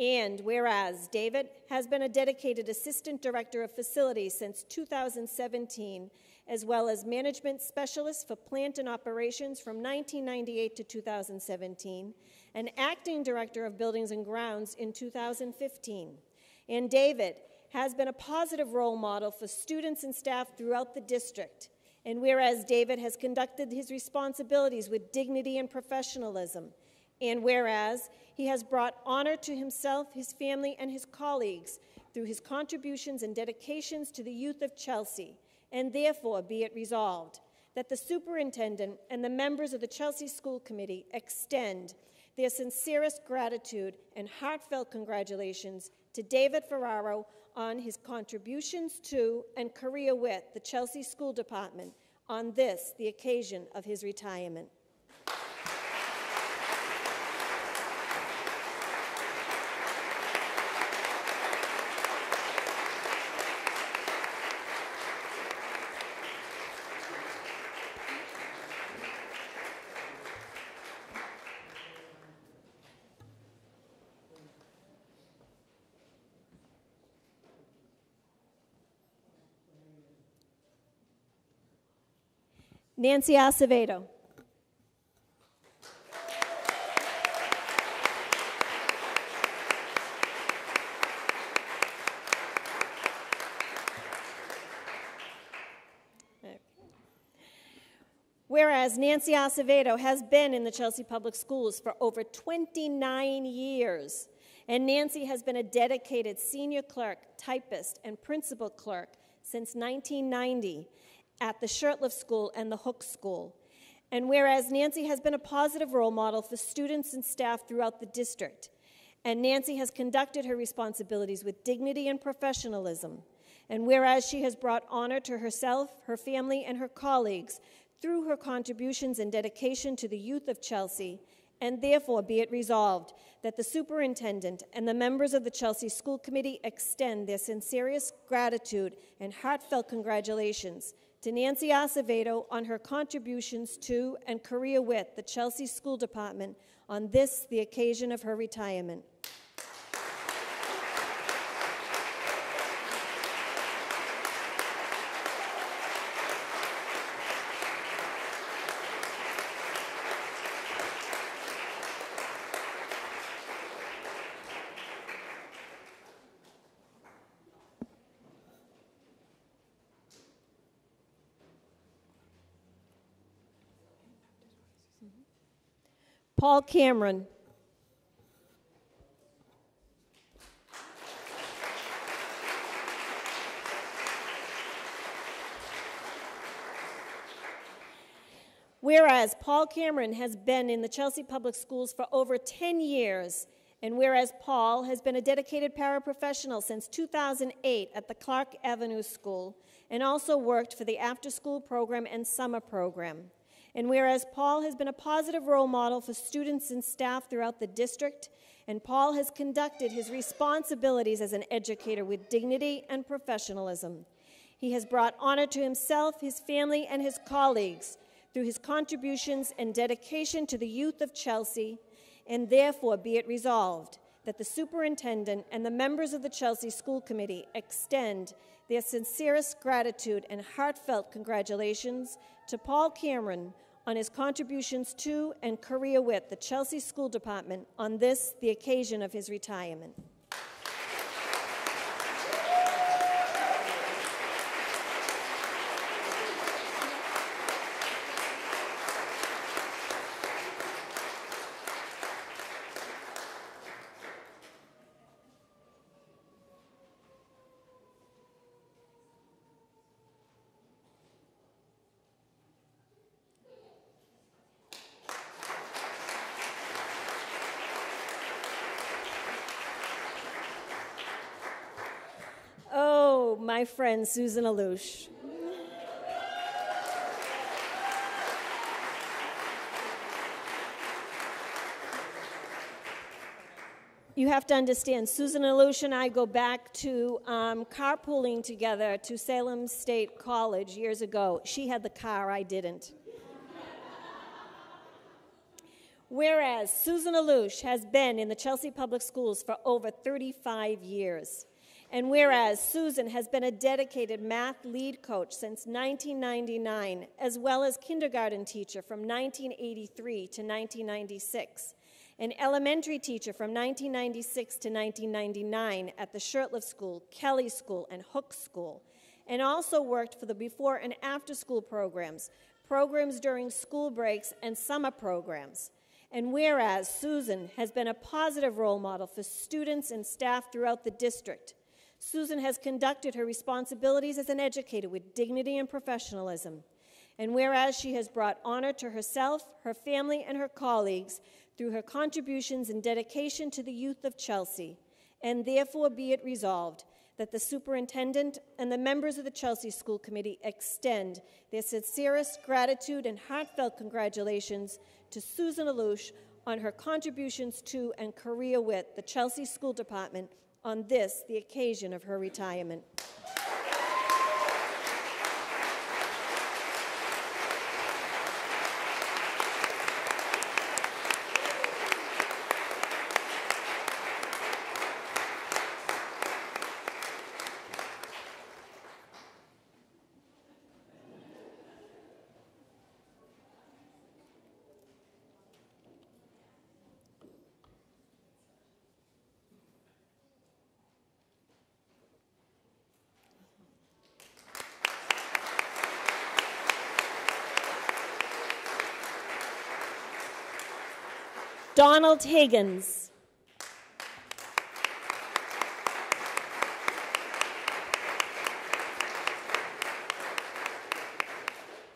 And whereas David has been a dedicated Assistant Director of Facilities since 2017, as well as Management Specialist for Plant and Operations from 1998 to 2017, and Acting Director of Buildings and Grounds in 2015. And David has been a positive role model for students and staff throughout the district. And whereas David has conducted his responsibilities with dignity and professionalism, and whereas he has brought honor to himself, his family, and his colleagues through his contributions and dedications to the youth of Chelsea, and therefore be it resolved that the superintendent and the members of the Chelsea School Committee extend their sincerest gratitude and heartfelt congratulations to David Ferraro on his contributions to and career with the Chelsea School Department on this, the occasion of his retirement. Nancy Acevedo. Whereas Nancy Acevedo has been in the Chelsea Public Schools for over 29 years, and Nancy has been a dedicated senior clerk, typist, and principal clerk since 1990 at the Shurtleff School and the Hook School. And whereas Nancy has been a positive role model for students and staff throughout the district, and Nancy has conducted her responsibilities with dignity and professionalism, and whereas she has brought honor to herself, her family, and her colleagues through her contributions and dedication to the youth of Chelsea, and therefore be it resolved that the superintendent and the members of the Chelsea School Committee extend their sincerest gratitude and heartfelt congratulations to Nancy Acevedo on her contributions to and career with the Chelsea School Department on this, the occasion of her retirement. Paul Cameron. Whereas Paul Cameron has been in the Chelsea Public Schools for over 10 years, and whereas Paul has been a dedicated paraprofessional since 2008 at the Clark Avenue School, and also worked for the after school program and summer program. And whereas Paul has been a positive role model for students and staff throughout the district, and Paul has conducted his responsibilities as an educator with dignity and professionalism, he has brought honor to himself, his family, and his colleagues through his contributions and dedication to the youth of Chelsea, and therefore be it resolved that the superintendent and the members of the Chelsea School Committee extend their sincerest gratitude and heartfelt congratulations to Paul Cameron on his contributions to and career with the Chelsea School Department on this, the occasion of his retirement. Oh, my friend Susan Alouche. You have to understand, Susan Alouche and I go back to um, carpooling together to Salem State College years ago. She had the car, I didn't. Whereas Susan Alouche has been in the Chelsea Public Schools for over 35 years. And whereas Susan has been a dedicated math lead coach since 1999, as well as kindergarten teacher from 1983 to 1996, an elementary teacher from 1996 to 1999 at the Shurtleff School, Kelly School, and Hook School, and also worked for the before and after school programs, programs during school breaks, and summer programs. And whereas Susan has been a positive role model for students and staff throughout the district, Susan has conducted her responsibilities as an educator with dignity and professionalism. And whereas she has brought honor to herself, her family, and her colleagues through her contributions and dedication to the youth of Chelsea, and therefore be it resolved that the superintendent and the members of the Chelsea School Committee extend their sincerest gratitude and heartfelt congratulations to Susan Alouche on her contributions to and career with the Chelsea School Department on this, the occasion of her retirement. Donald Higgins.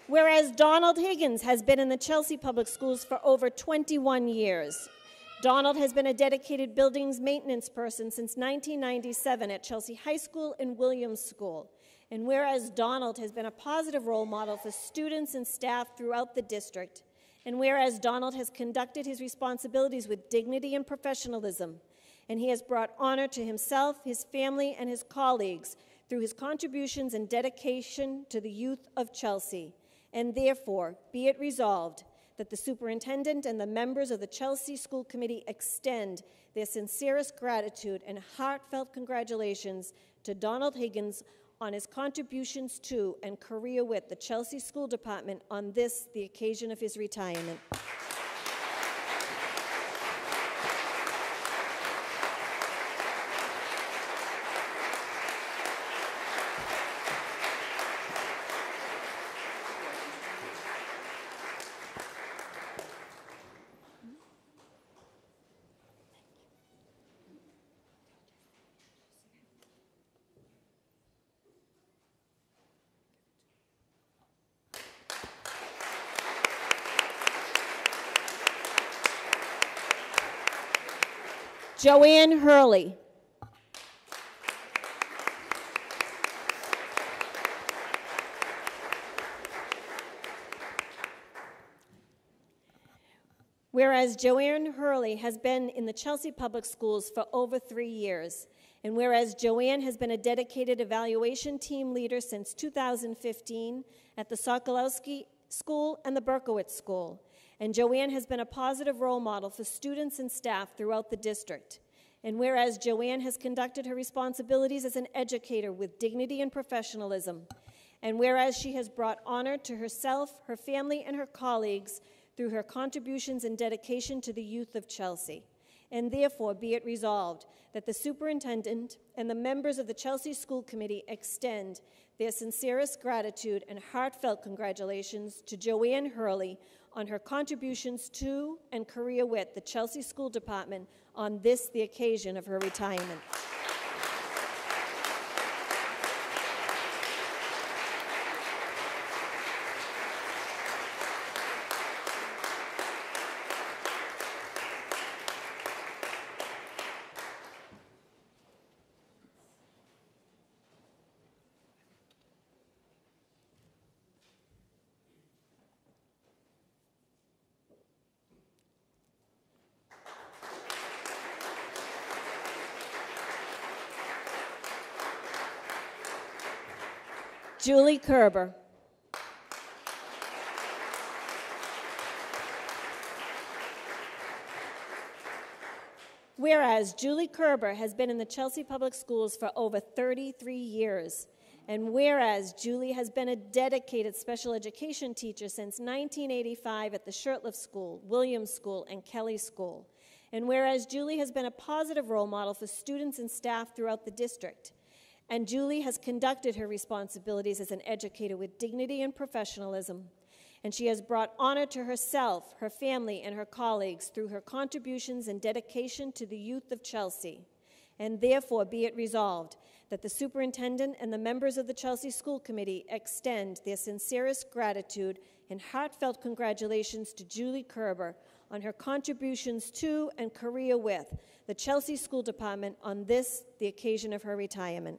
Whereas Donald Higgins has been in the Chelsea Public Schools for over 21 years. Donald has been a dedicated buildings maintenance person since 1997 at Chelsea High School and Williams School. And whereas Donald has been a positive role model for students and staff throughout the district, and whereas Donald has conducted his responsibilities with dignity and professionalism, and he has brought honor to himself, his family, and his colleagues through his contributions and dedication to the youth of Chelsea. And therefore, be it resolved that the superintendent and the members of the Chelsea School Committee extend their sincerest gratitude and heartfelt congratulations to Donald Higgins on his contributions to and career with the Chelsea School Department on this, the occasion of his retirement. Joanne Hurley. Whereas Joanne Hurley has been in the Chelsea Public Schools for over three years, and whereas Joanne has been a dedicated evaluation team leader since 2015 at the Sokolowski School and the Berkowitz School, and Joanne has been a positive role model for students and staff throughout the district. And whereas Joanne has conducted her responsibilities as an educator with dignity and professionalism, and whereas she has brought honor to herself, her family, and her colleagues through her contributions and dedication to the youth of Chelsea. And therefore, be it resolved that the superintendent and the members of the Chelsea School Committee extend their sincerest gratitude and heartfelt congratulations to Joanne Hurley on her contributions to and career with the Chelsea School Department on this, the occasion of her retirement. Julie Kerber. Whereas Julie Kerber has been in the Chelsea Public Schools for over 33 years, and whereas Julie has been a dedicated special education teacher since 1985 at the Shurtleff School, Williams School, and Kelly School, and whereas Julie has been a positive role model for students and staff throughout the district, and Julie has conducted her responsibilities as an educator with dignity and professionalism. And she has brought honor to herself, her family, and her colleagues through her contributions and dedication to the youth of Chelsea. And therefore, be it resolved that the superintendent and the members of the Chelsea School Committee extend their sincerest gratitude and heartfelt congratulations to Julie Kerber on her contributions to and career with the Chelsea School Department on this, the occasion of her retirement.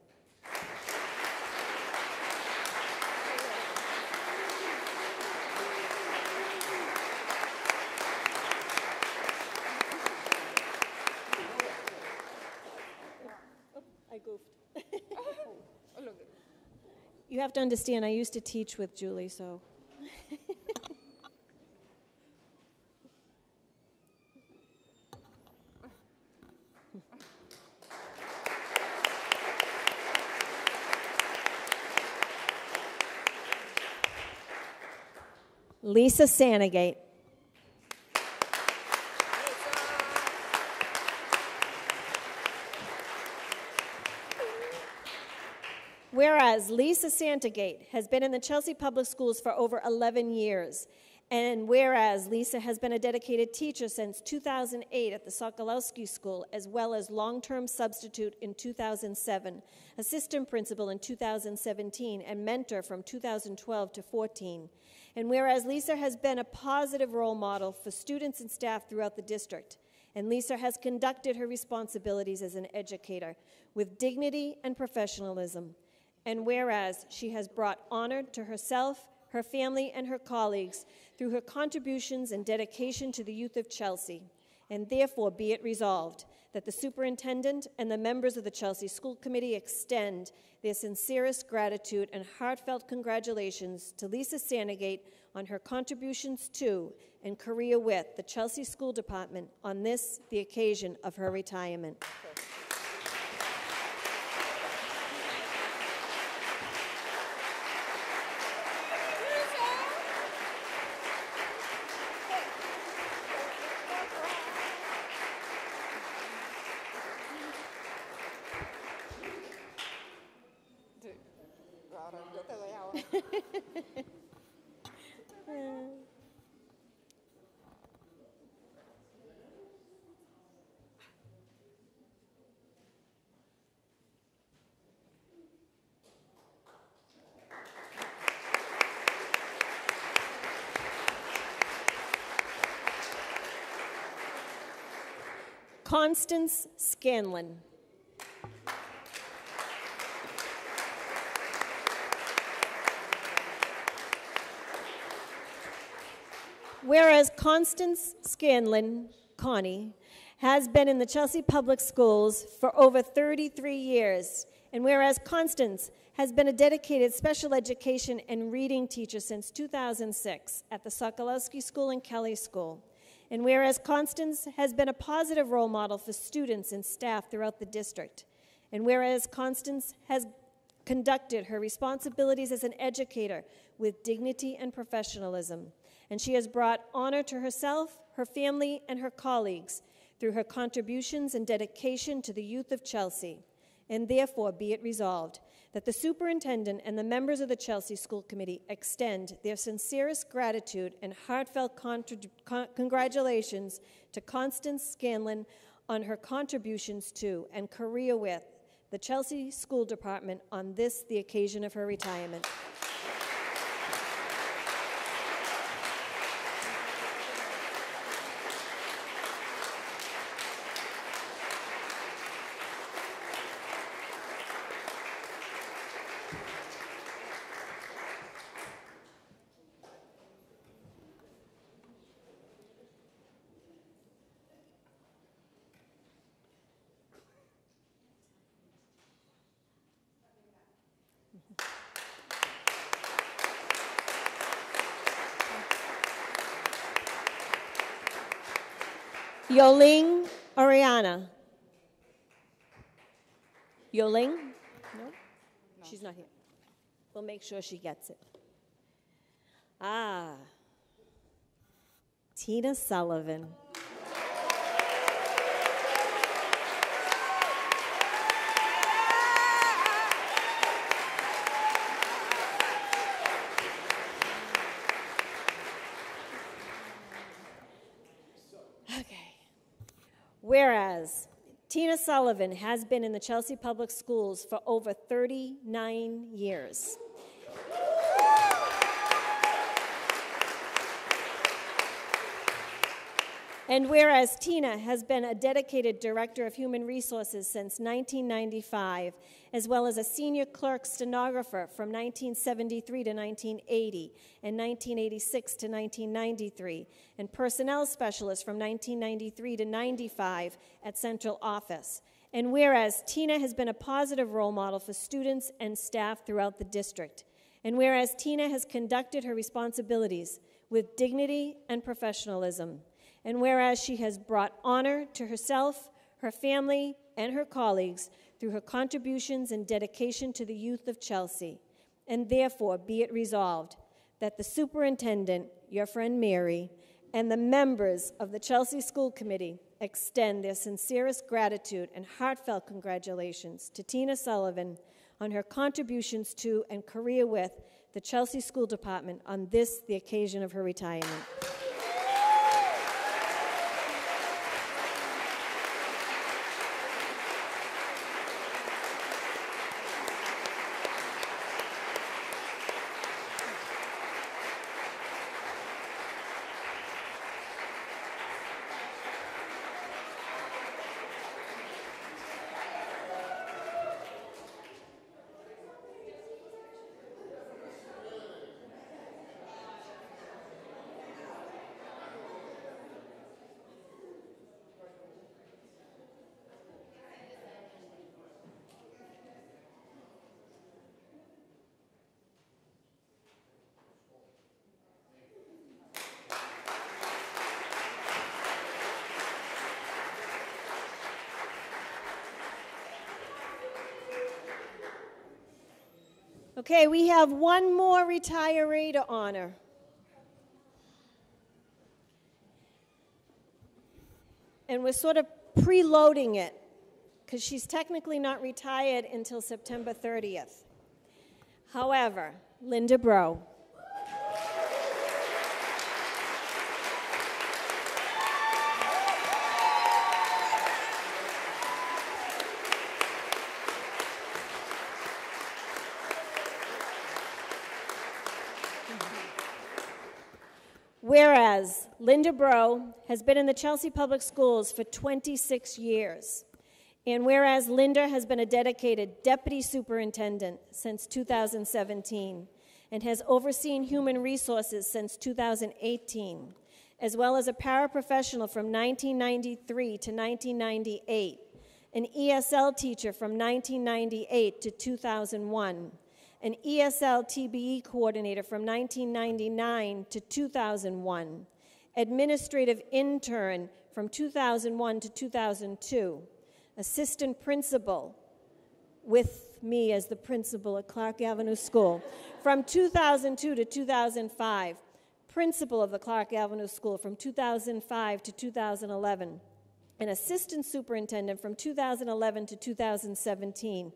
You have to understand, I used to teach with Julie, so. Lisa Santagate. Whereas Lisa Santagate has been in the Chelsea Public Schools for over 11 years, And whereas Lisa has been a dedicated teacher since 2008 at the Sokolowski School, as well as long term substitute in 2007, assistant principal in 2017, and mentor from 2012 to 14. And whereas Lisa has been a positive role model for students and staff throughout the district, and Lisa has conducted her responsibilities as an educator with dignity and professionalism. And whereas she has brought honor to herself, her family, and her colleagues through her contributions and dedication to the youth of Chelsea. And therefore, be it resolved that the superintendent and the members of the Chelsea School Committee extend their sincerest gratitude and heartfelt congratulations to Lisa Santagate on her contributions to and career with the Chelsea School Department on this, the occasion of her retirement. Constance Scanlon. Whereas Constance Scanlon, Connie, has been in the Chelsea Public Schools for over 33 years, and whereas Constance has been a dedicated special education and reading teacher since 2006 at the Sokolowski School and Kelly School, and whereas Constance has been a positive role model for students and staff throughout the district, and whereas Constance has conducted her responsibilities as an educator with dignity and professionalism, and she has brought honor to herself, her family, and her colleagues through her contributions and dedication to the youth of Chelsea. And therefore, be it resolved that the superintendent and the members of the Chelsea School Committee extend their sincerest gratitude and heartfelt con- congratulations to Constance Scanlon on her contributions to and career with the Chelsea School Department on this, the occasion of her retirement. Yoling Oriana. Yoling? No? She's not here. We'll make sure she gets it. Ah. Tina Sullivan. Whereas Tina Sullivan has been in the Chelsea Public Schools for over 39 years. And whereas Tina has been a dedicated director of human resources since 1995, as well as a senior clerk stenographer from 1973 to 1980 and 1986 to 1993, and personnel specialist from 1993 to 95 at Central Office. And whereas Tina has been a positive role model for students and staff throughout the district. And whereas Tina has conducted her responsibilities with dignity and professionalism. And whereas she has brought honor to herself, her family, and her colleagues through her contributions and dedication to the youth of Chelsea. And therefore, be it resolved that the superintendent, your friend Mary, and the members of the Chelsea School Committee extend their sincerest gratitude and heartfelt congratulations to Tina Sullivan on her contributions to and career with the Chelsea School Department on this, the occasion of her retirement. Okay, we have one more retiree to honor. And we're sort of preloading it because she's technically not retired until September 30th. However, Linda Breau. Whereas Linda Breau has been in the Chelsea Public Schools for 26 years, and whereas Linda has been a dedicated deputy superintendent since 2017 and has overseen human resources since 2018, as well as a paraprofessional from 1993 to 1998, an ESL teacher from 1998 to 2001 an ESL TBE coordinator from 1999 to 2001, administrative intern from 2001 to 2002, assistant principal with me as the principal at Clark Avenue School. From 2002 to 2005, principal of the Clark Avenue School from 2005 to 2011, an assistant superintendent from 2011 to 2017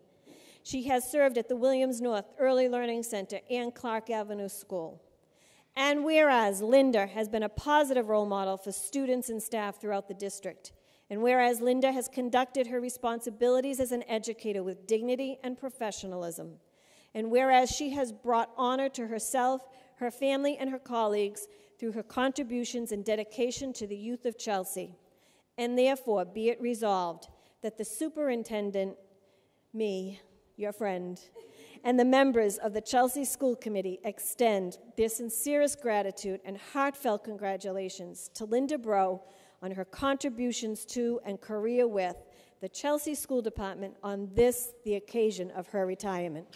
she has served at the Williams North Early Learning Center and Clark Avenue School. And whereas Linda has been a positive role model for students and staff throughout the district, and whereas Linda has conducted her responsibilities as an educator with dignity and professionalism, and whereas she has brought honor to herself, her family, and her colleagues through her contributions and dedication to the youth of Chelsea, and therefore be it resolved that the superintendent, me, your friend, and the members of the Chelsea School Committee extend their sincerest gratitude and heartfelt congratulations to Linda Breau on her contributions to and career with the Chelsea School Department on this, the occasion of her retirement.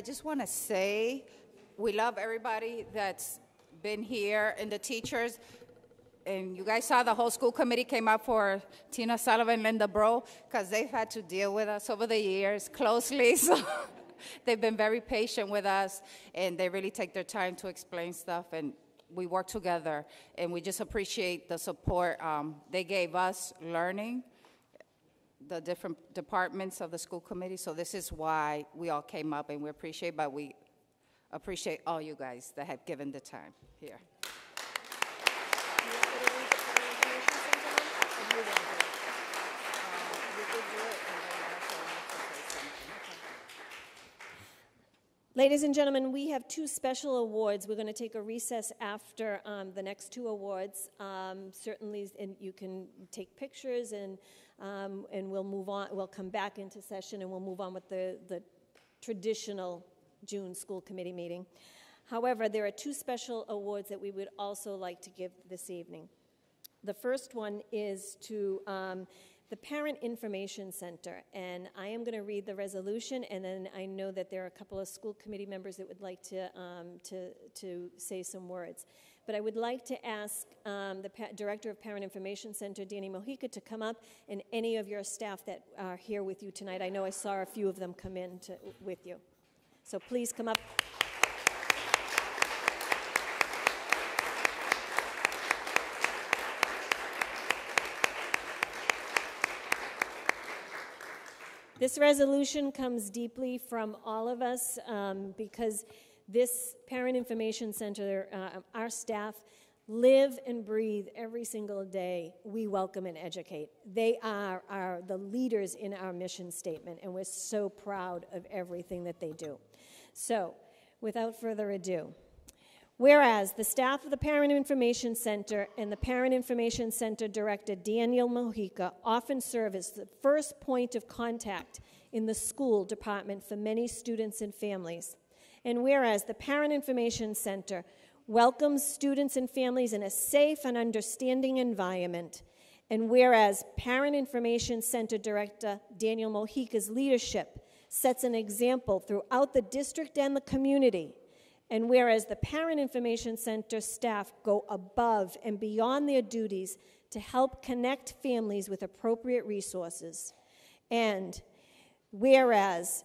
I just want to say we love everybody that's been here and the teachers. And you guys saw the whole school committee came up for Tina Sullivan, Linda Breau, because they've had to deal with us over the years closely. <laughs> So they've been very patient with us, and they really take their time to explain stuff. And we work together, and we just appreciate the support um, they gave us learning the different departments of the school committee. So this is why we all came up, and we appreciate, but we appreciate all you guys that have given the time here. Ladies and gentlemen, we have two special awards. We're going to take a recess after um, the next two awards. Um, certainly, and you can take pictures, and um, and we'll move on. We'll come back into session, and we'll move on with the the traditional June school committee meeting. However, there are two special awards that we would also like to give this evening. The first one is to um, the Parent Information Center, and I am going to read the resolution, and then I know that there are a couple of school committee members that would like to, um, to, to say some words. But I would like to ask um, the pa- Director of Parent Information Center, Danny Mojica, to come up, and any of your staff that are here with you tonight. I know I saw a few of them come in to, with you. So please come up. This resolution comes deeply from all of us um, because this Parent Information Center, uh, our staff, live and breathe every single day. We welcome and educate. They are, are the leaders in our mission statement, and we're so proud of everything that they do. So, without further ado, Whereas the staff of the Parent Information Center and the Parent Information Center Director, Daniel Mojica, often serve as the first point of contact in the school department for many students and families. And whereas the Parent Information Center welcomes students and families in a safe and understanding environment, and whereas Parent Information Center Director Daniel Mojica's leadership sets an example throughout the district and the community and whereas the Parent Information Center staff go above and beyond their duties to help connect families with appropriate resources, and whereas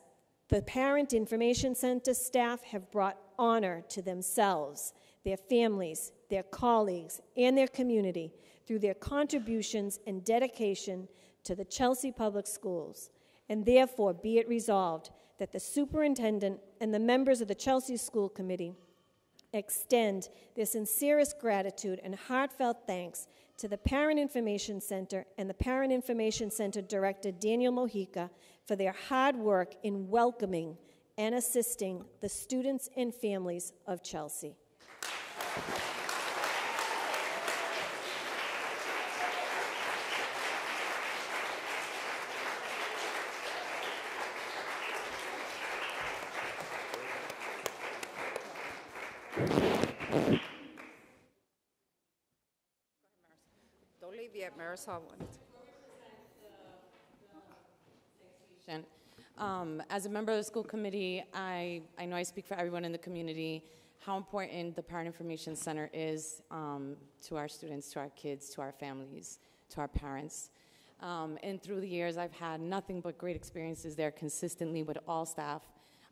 the Parent Information Center staff have brought honor to themselves, their families, their colleagues, and their community through their contributions and dedication to the Chelsea Public Schools. And therefore, be it resolved that the superintendent and the members of the Chelsea School Committee extend their sincerest gratitude and heartfelt thanks to the Parent Information Center and the Parent Information Center Director Daniel Mojica for their hard work in welcoming and assisting the students and families of Chelsea. Marisol wanted to. Um, as a member of the school committee, I, I know I speak for everyone in the community how important the Parent Information Center is um, to our students, to our kids, to our families, to our parents. Um, and through the years, I've had nothing but great experiences there consistently with all staff.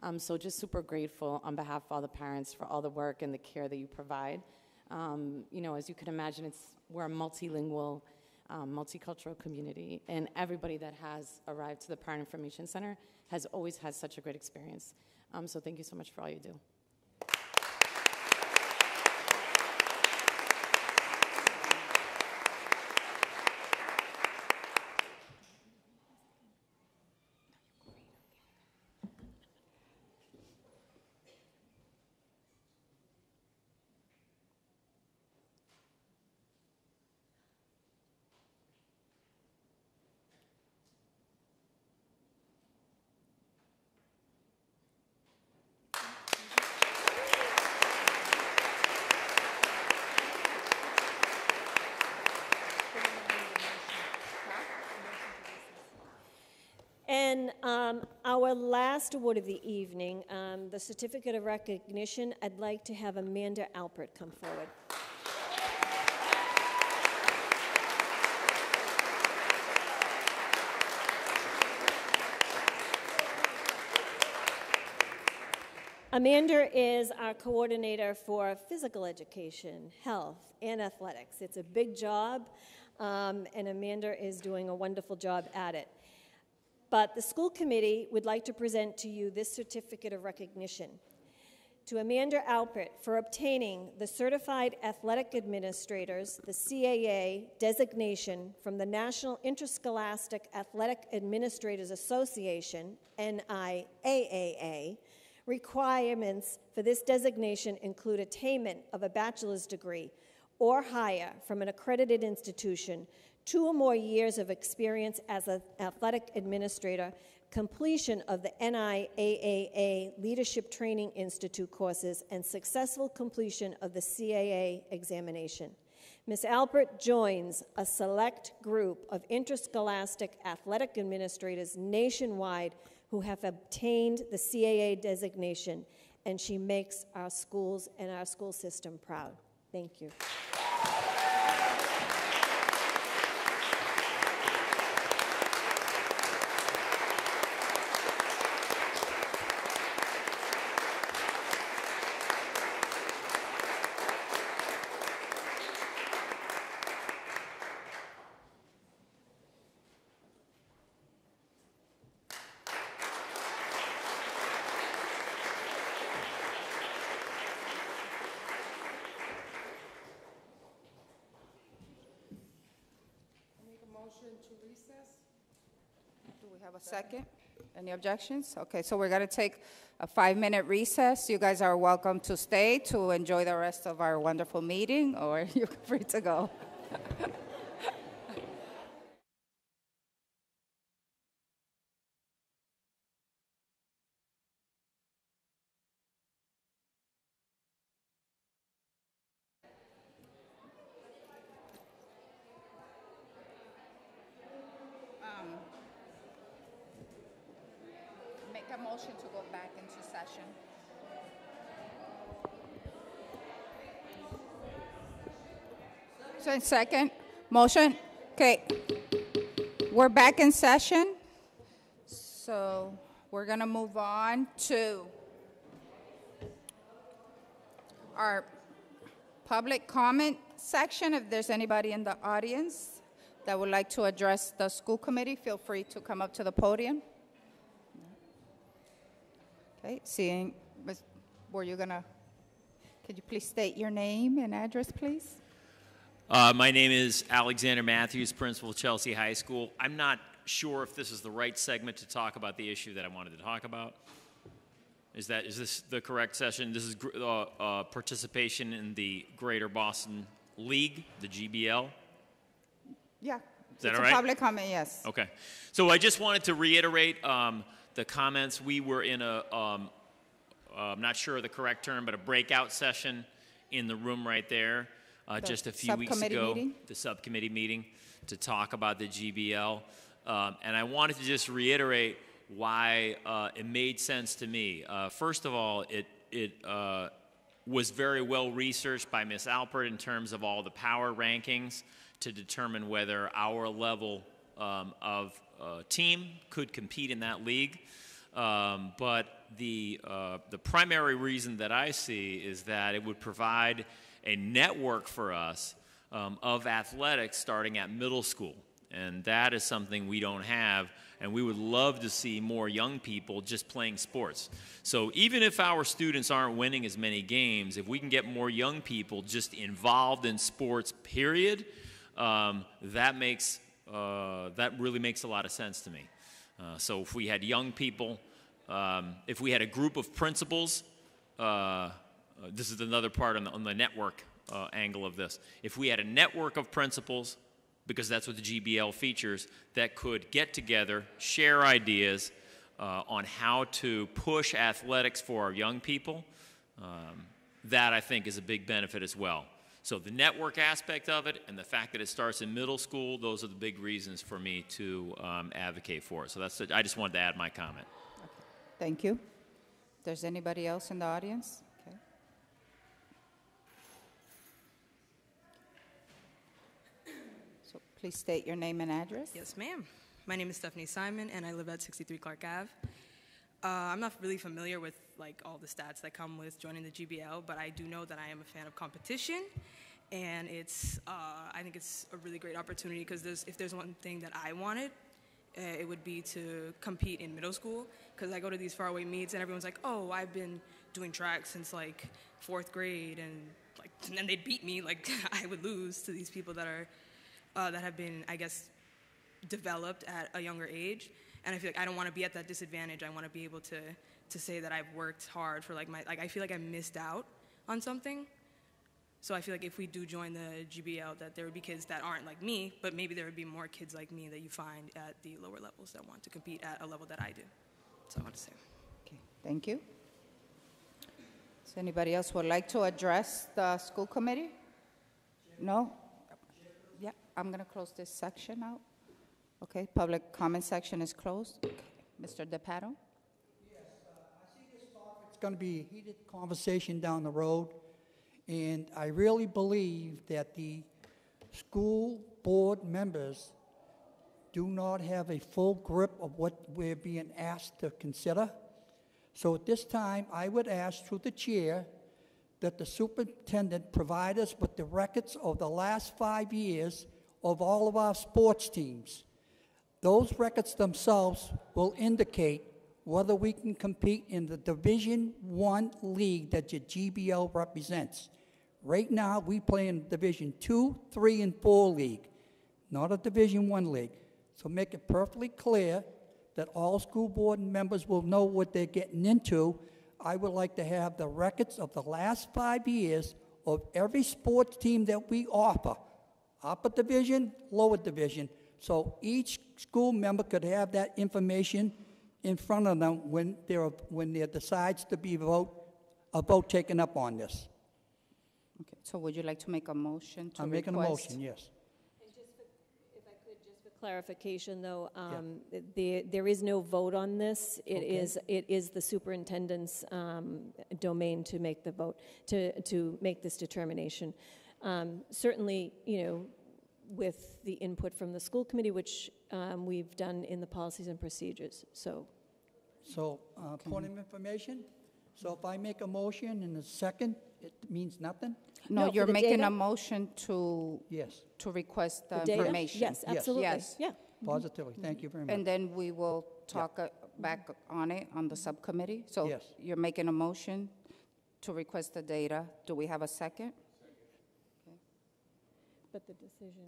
Um, so just super grateful on behalf of all the parents for all the work and the care that you provide. Um, you know, as you can imagine, it's we're a multilingual, um, multicultural community, and everybody that has arrived to the Parent Information Center has always had such a great experience. Um, so thank you so much for all you do. And um, our last award of the evening, um, the certificate of recognition, I'd like to have Amanda Alpert come forward. Amanda is our coordinator for physical education, health, and athletics. It's a big job, um, and Amanda is doing a wonderful job at it. But the school committee would like to present to you this certificate of recognition. To Amanda Alpert for obtaining the Certified Athletic Administrators, the CAA, designation from the National Interscholastic Athletic Administrators Association, NIAAA, Requirements for this designation include attainment of a bachelor's degree or higher from an accredited institution, two or more years of experience as an athletic administrator, completion of the NIAAA Leadership Training Institute courses, and successful completion of the CAA examination. Ms. Alpert joins a select group of interscholastic athletic administrators nationwide who have obtained the CAA designation, and she makes our schools and our school system proud. Thank you. Have a second? Any objections? Okay, so we're going to take a five-minute recess. You guys are welcome to stay to enjoy the rest of our wonderful meeting, or <laughs> you're free to go. Um, Make a motion to go back into session. Second, motion, okay. We're back in session. So we're gonna move on to our public comment section. If there's anybody in the audience that would like to address the school committee, feel free to come up to the podium. Okay, seeing, were you gonna, could you please state your name and address, please? Uh, my name is Alexander Matthews, principal of Chelsea High School. I'm not sure if this is the right segment to talk about the issue that I wanted to talk about. Is that is this the correct session? This is uh, uh, participation in the Greater Boston League, the GBL. Yeah. Is that It's all a public comment, yes. Okay. So I just wanted to reiterate um, the comments. We were in a, um, uh, I'm not sure of the correct term, but a breakout session in the room right there uh, just a few weeks ago. meeting? The subcommittee meeting to talk about the GBL. Um, and I wanted to just reiterate why uh, it made sense to me. Uh, first of all, it, it uh, was very well researched by Ms. Alpert in terms of all the power rankings to determine whether our level um, of uh, team could compete in that league. Um, but the, uh, the primary reason that I see is that it would provide a network for us um, of athletics starting at middle school. And that is something we don't have, and we would love to see more young people just playing sports. So even if our students aren't winning as many games, if we can get more young people just involved in sports, period, um, that makes uh, that really makes a lot of sense to me. Uh, so if we had young people, um, if we had a group of principals, uh, uh, this is another part on the, on the network uh, angle of this. If we had a network of principals, because that's what the GBL features, that could get together, share ideas uh, on how to push athletics for our young people, um, that I think is a big benefit as well. So the network aspect of it and the fact that it starts in middle school, those are the big reasons for me to um, advocate for it. So that's I just wanted to add my comment. Thank you. There's anybody else in the audience? Okay. So please state your name and address. Yes, ma'am. My name is Stephanie Simon, and I live at 63 Clark Ave. Uh, I'm not really familiar with like all the stats that come with joining the GBL, but I do know that I am a fan of competition, and it's uh, I think it's a really great opportunity because there's if there's one thing that I wanted, uh, it would be to compete in middle school because I go to these faraway meets and everyone's like, oh, I've been doing track since like fourth grade, and like and then they'd beat me like <laughs> I would lose to these people that are uh, that have been I guess developed at a younger age. And I feel like I don't want to be at that disadvantage. I want to be able to to say that I've worked hard for like my like I feel like I missed out on something. So I feel like if we do join the GBL, that there would be kids that aren't like me, but maybe there would be more kids like me that you find at the lower levels that want to compete at a level that I do. So I want to say. Okay, thank you. Does anybody else would like to address the school committee? No? I'm going to close this section out. Okay, public comment section is closed. Mr. DePato? Yes, I see this It's going to be a heated conversation down the road, and I really believe that the school board members do not have a full grip of what we're being asked to consider. So at this time, I would ask through the chair that the superintendent provide us with the records of the last five years of all of our sports teams. Those records themselves will indicate whether we can compete in the Division One league that your GBL represents. Right now, we play in Division Two, Three, and Four league, not a Division One league. So make it perfectly clear that all school board members will know what they're getting into. I would like to have the records of the last five years of every sports team that we offer, upper division, lower division, so each school member could have that information in front of them when there, when there decides to be vote, a vote taken up on this. Okay, so would you like to make a motion to I'm making a motion, yes. If I could, just for clarification, though, um, there, there is no vote on this. It Okay. is, it is the superintendent's um, domain to make the vote, to, to make this determination. Um, Certainly, you know, with the input from the school committee, which um, we've done in the policies and procedures, so. So, uh, point of information, so if I make a motion in a second, it means nothing? No, for you're making data- a motion to. Yes. To request the The data? information. Yes, absolutely. Yes. Yeah. Positively, thank you very much. And then we will talk uh, back on it on the subcommittee? So Yes. you're making a motion to request the data. Do we have a second? But the decision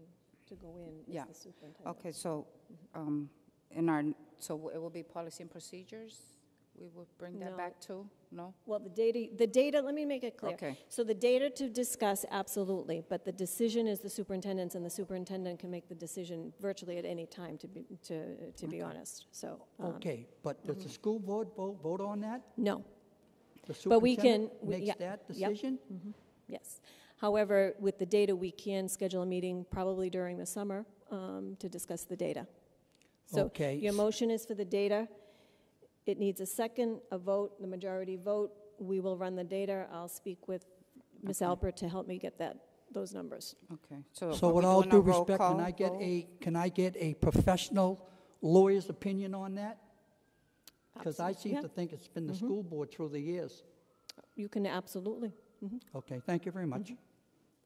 to go in is Yeah. the superintendent. Okay, so, um, in our, so it will be policy and procedures? We will bring that No. back too? No? Well, the data, the data, let me make it clear. Okay. So the data to discuss, absolutely, but the decision is the superintendent's, and the superintendent can make the decision virtually at any time, to be, to, to be honest, so. um, Okay, but does the school board vote, vote on that? No. The But we can. superintendent we- makes yeah, that yep, decision? mhm, Yes. However, with the data, we can schedule a meeting probably during the summer um, to discuss the data. So Okay. your motion is for the data. It needs a second, a vote, the majority vote. We will run the data. I'll speak with Ms. Alpert to help me get that, those numbers. Okay, so So are we with all doing a due roll respect, can I get vote? a, can I get a professional lawyer's opinion on that? Because I seem yeah. to think it's been the Mhm. school board through the years. You can absolutely. Mhm. Okay, thank you very much.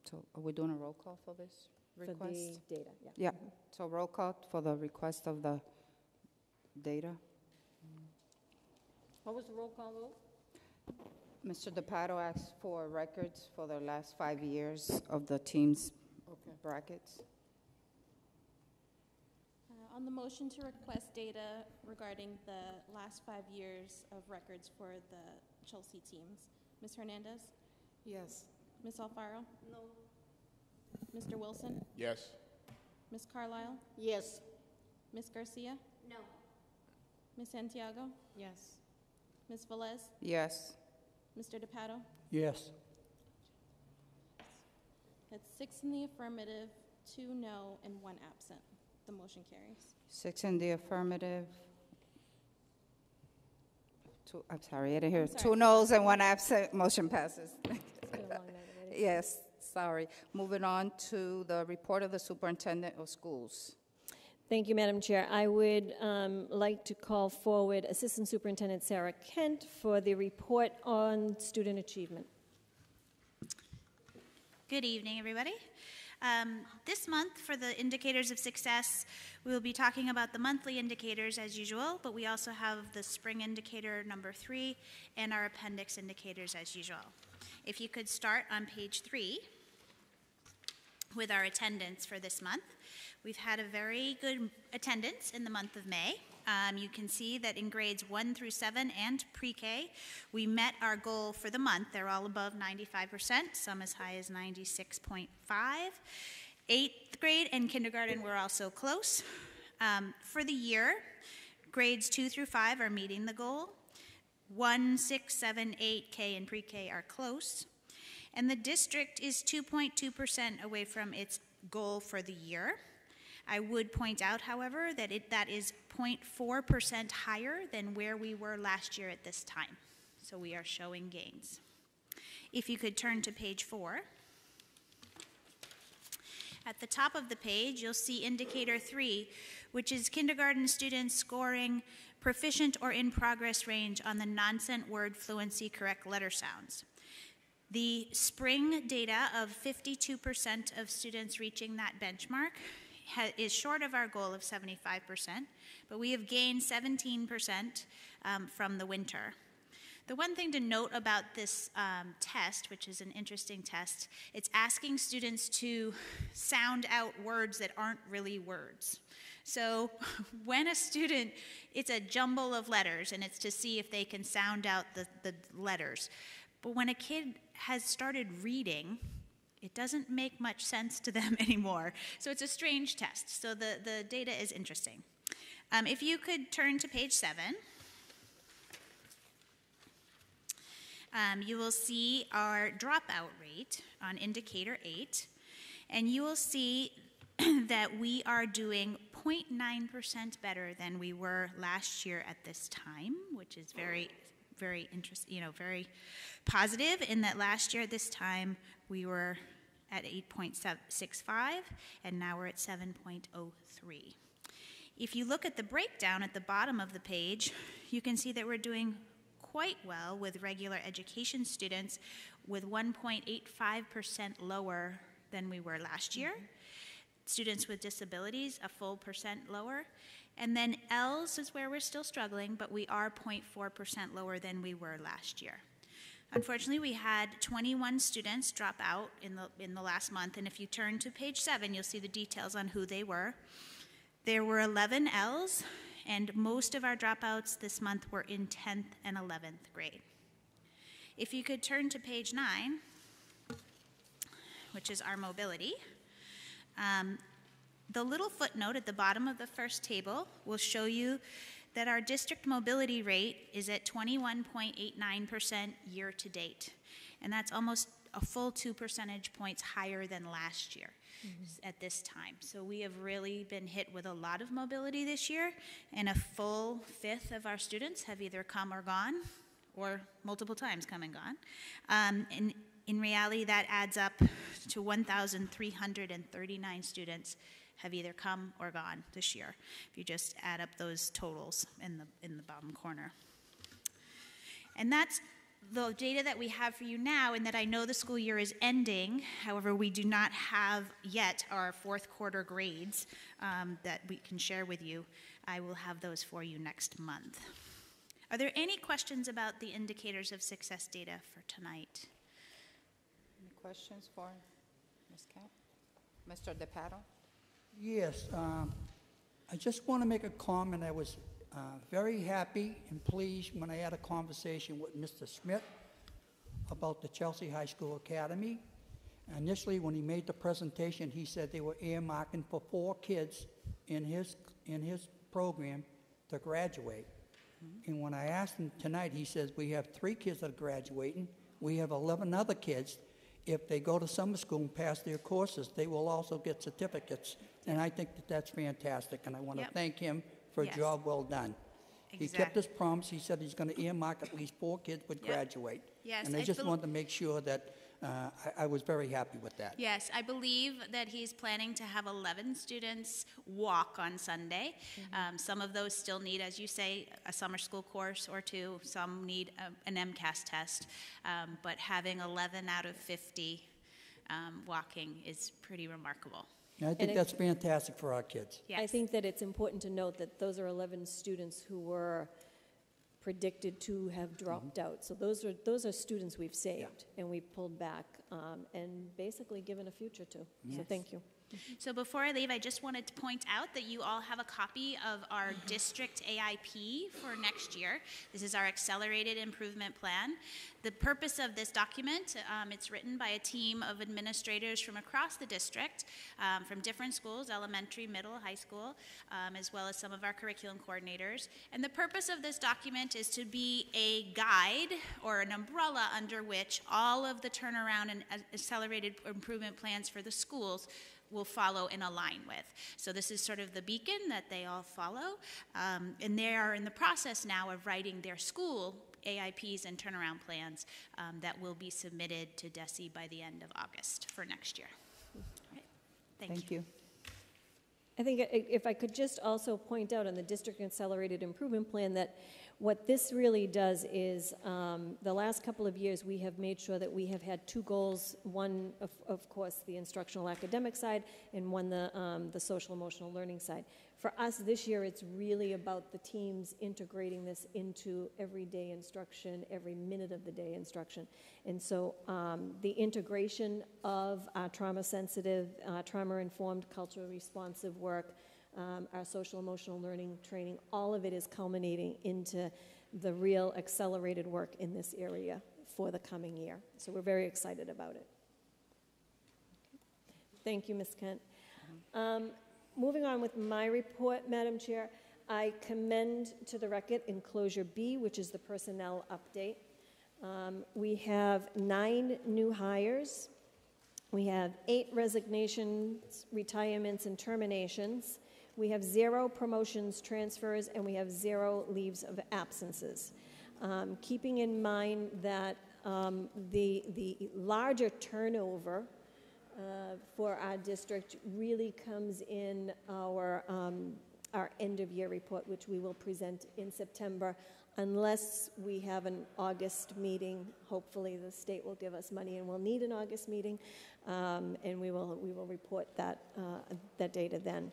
So are we doing a roll call for this For the request? data, yeah. Yeah, so roll call for the request of the data. What was the roll call vote? Mr. DePato asked for records for the last five years of the team's brackets. Uh, On the motion to request data regarding the last five years of records for the Chelsea teams, Ms. Hernandez? Yes. Ms. Alfaro? No. Mr. Wilson? Yes. Ms. Carlisle? Yes. Ms. Garcia? No. Ms. Santiago? Yes. Ms. Velez? Yes. Mr. DePato? Yes. That's six in the affirmative, two no, and one absent. The motion carries. Six in the affirmative. Two, I'm sorry, I didn't hear. I'm Two sorry. noes and one absent, motion passes. <laughs> Yes, sorry. Moving on to the report of the superintendent of schools. Thank you, Madam Chair. I would um, like to call forward Assistant Superintendent Sarah Kent for the report on student achievement. Good evening, everybody. Um, this month, for the indicators of success, we will be talking about the monthly indicators as usual, but we also have the spring indicator number three and our appendix indicators as usual. If you could start on page three. with our attendance for this month. We've had a very good attendance in the month of May. Um, you can see that in grades 1 through 7 and pre K, we met our goal for the month. They're all above 95%, some as high as 96.5. Eighth grade and kindergarten were also close. Um, for the year, grades 2 through 5 are meeting the goal. 1, 6, 7, 8, K, and pre K are close. And the district is 2.2% away from its goal for the year. I would point out, however, that it, that is 0.4% higher than where we were last year at this time. So we are showing gains. If you could turn to page four. At the top of the page, you'll see indicator three, which is kindergarten students scoring proficient or in progress range on the nonsense word fluency correct letter sounds. The spring data of 52% of students reaching that benchmark is short of our goal of 75%, but we have gained 17% um, from the winter. The one thing to note about this um, test, which is an interesting test, it's asking students to sound out words that aren't really words. So <laughs> when a student, it's a jumble of letters, and it's to see if they can sound out the, the letters. But when a kid has started reading, it doesn't make much sense to them <laughs> anymore. So it's a strange test. So the, the data is interesting. Um, if you could turn to page seven. Um, you will see our dropout rate on indicator 8, and you will see <clears throat> that we are doing 0.9% better than we were last year at this time, which is very, very interesting, you know, very positive in that last year at this time we were at 8.65, and now we're at 7.03. If you look at the breakdown at the bottom of the page, you can see that we're doing quite well with regular education students with 1.85% lower than we were last year. Students with disabilities, a full percent lower. And then L's is where we're still struggling, but we are 0.4% lower than we were last year. Unfortunately, we had 21 students drop out in the, in the last month, and if you turn to page seven, you'll see the details on who they were. There were 11 L's, and most of our dropouts this month were in 10th and 11th grade. If you could turn to page nine, which is our mobility, um, the little footnote at the bottom of the first table will show you that our district mobility rate is at 21.89% year to date. And that's almost a full two percentage points higher than last year mm-hmm. at this time. So we have really been hit with a lot of mobility this year, and a full fifth of our students have either come or gone, or multiple times come and gone. Um, and in reality, that adds up to 1,339 students have either come or gone this year, if you just add up those totals in the, in the bottom corner. And that's the data that we have for you now, and that I know the school year is ending. However, we do not have yet our fourth quarter grades um, that we can share with you. I will have those for you next month. Are there any questions about the indicators of success data for tonight? Questions for Ms. Cap? Mr. DePato? Yes, um, I just want to make a comment. I was uh, very happy and pleased when I had a conversation with Mr. Smith about the Chelsea High School Academy. Initially, when he made the presentation, he said they were earmarking for four kids in his, in his program to graduate. And when I asked him tonight, he says, We have three kids that are graduating. We have 11 other kids. If they go to summer school and pass their courses, they will also get certificates and I think that that's fantastic, and I want to Yep. thank him for a job well done. He kept his promise, he said he's going to earmark at least four kids would Yep. graduate. Yes, And I I just bel- wanted to make sure that, uh, I I was very happy with that. Yes, I believe that he's planning to have 11 students walk on Sunday. Um, some of those still need, as you say, a summer school course or two. Some need a, an MCAS test. Um, but having 11 out of 50 um, walking is pretty remarkable. And I think it- that's fantastic for our kids. I think that it's important to note that those are 11 students who were predicted to have dropped out. So those are, those are students we've saved, and we pulled back um, and basically given a future to. So Yes. thank you. So before I leave, I just wanted to point out that you all have a copy of our district AIP for next year. This is our accelerated improvement plan. The purpose of this document, um, it's written by a team of administrators from across the district, um, from different schools, elementary, middle, high school, um, as well as some of our curriculum coordinators. And the purpose of this document is to be a guide or an umbrella under which all of the turnaround and uh, accelerated improvement plans for the schools will follow and align with. So this is sort of the beacon that they all follow, um, and they are in the process now of writing their school AIPs and turnaround plans um, that will be submitted to DESE by the end of August for next year. Right. Thank, Thank you. I think if I could just also point out on the District Accelerated Improvement Plan that what this really does is, um, the last couple of years, we have made sure that we have had two goals. One, of, of course, the instructional academic side, and one, the, um, the social emotional learning side. For us, this year, it's really about the teams integrating this into everyday instruction, every minute of the day instruction. And so um, the integration of our trauma-sensitive, uh, trauma-informed, culturally responsive work, um, our social emotional learning training, all of it is culminating into the real accelerated work in this area for the coming year. So we're very excited about it. Thank you, Ms. Kent. Um, Moving on with my report, Madam Chair, I commend to the record enclosure B, which is the personnel update. Um, We have nine new hires. We have eight resignations, retirements, and terminations. We have zero promotions, transfers, and we have zero leaves of absences. Um, Keeping in mind that um, the, the larger turnover uh, for our district really comes in our, um, our end-of-year report, which we will present in September, unless we have an August meeting. Hopefully, the state will give us money, and we'll need an August meeting, um, and we will, we will report that, uh, that data then.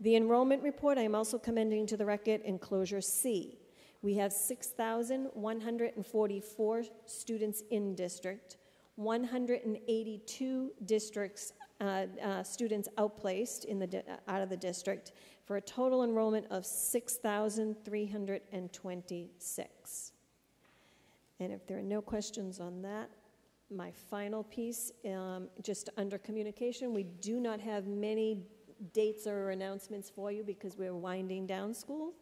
The enrollment report, I am also commending to the record enclosure C. We have 6,144 students in district. 182 districts, uh, uh, students outplaced in the, out of the district, for a total enrollment of 6,326. And if there are no questions on that, my final piece, um, just under communication, we do not have many dates or announcements for you because we're winding down school,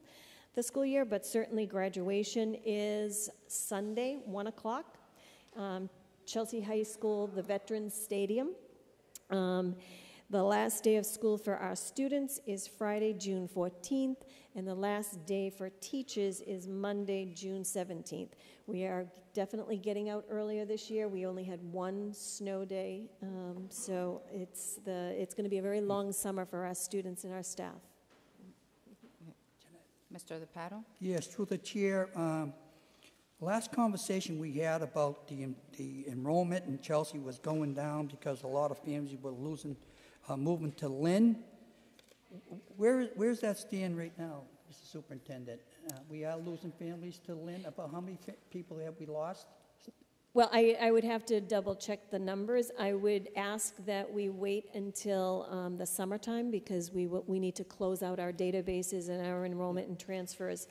the school year, but certainly graduation is Sunday, 1 o'clock. Um, Chelsea High School, the Veterans Stadium. Um, the last day of school for our students is Friday, June 14th, and the last day for teachers is Monday, June 17th. We are definitely getting out earlier this year. We only had one snow day, um, so it's, the, it's going to be a very long summer for our students and our staff. Mr. DePato? Yes, through the chair, um, last conversation we had about the, the enrollment in Chelsea was going down because a lot of families were losing, uh, moving to Lynn. Where, where's that stand right now, Mr. Superintendent? Uh, we are losing families to Lynn. About how many fa- people have we lost? Well, I, I would have to double check the numbers. I would ask that we wait until um, the summertime because we, we need to close out our databases and our enrollment and transfers.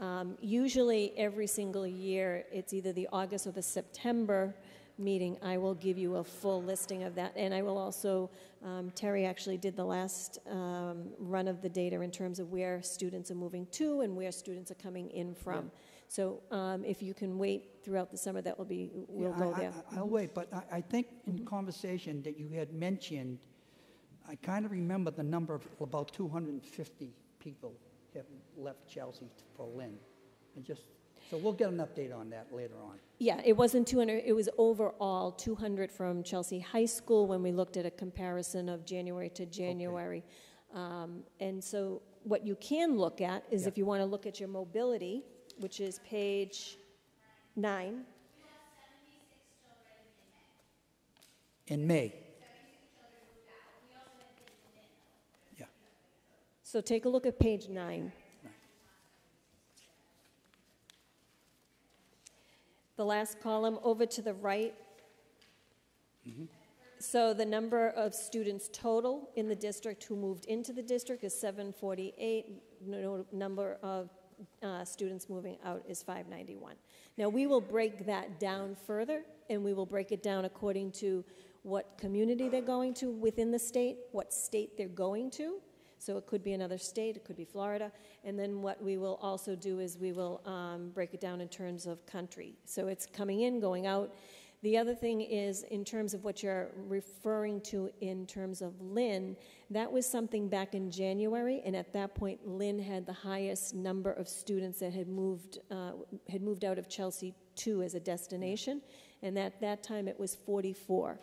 Um, Usually, every single year, it's either the August or the September meeting. I will give you a full listing of that. And I will also, um, Terry actually did the last um, run of the data in terms of where students are moving to and where students are coming in from. So um, if you can wait throughout the summer, that will be, we'll Yeah, go I- there. I- I'll wait, but I, I think in conversation that you had mentioned, I kind of remember the number of about 250 people have left Chelsea for Lynn. And just, so we'll get an update on that later on. Yeah, it wasn't 200, it was overall 200 from Chelsea High School when we looked at a comparison of January to January. Um, And so what you can look at is if you want to look at your mobility, which is page nine. In May. Yeah. So take a look at page nine. The last column over to the right, So the number of students total in the district who moved into the district is 748. No, number of uh, students moving out is 591. Now, we will break that down further, and we will break it down according to what community they're going to within the state, what state they're going to. So it could be another state, it could be Florida. And then what we will also do is we will um, break it down in terms of country. So it's coming in, going out. The other thing is, in terms of what you're referring to in terms of Lynn, that was something back in January, and at that point, Lynn had the highest number of students that had moved uh, had moved out of Chelsea to as a destination, and at that time it was 44.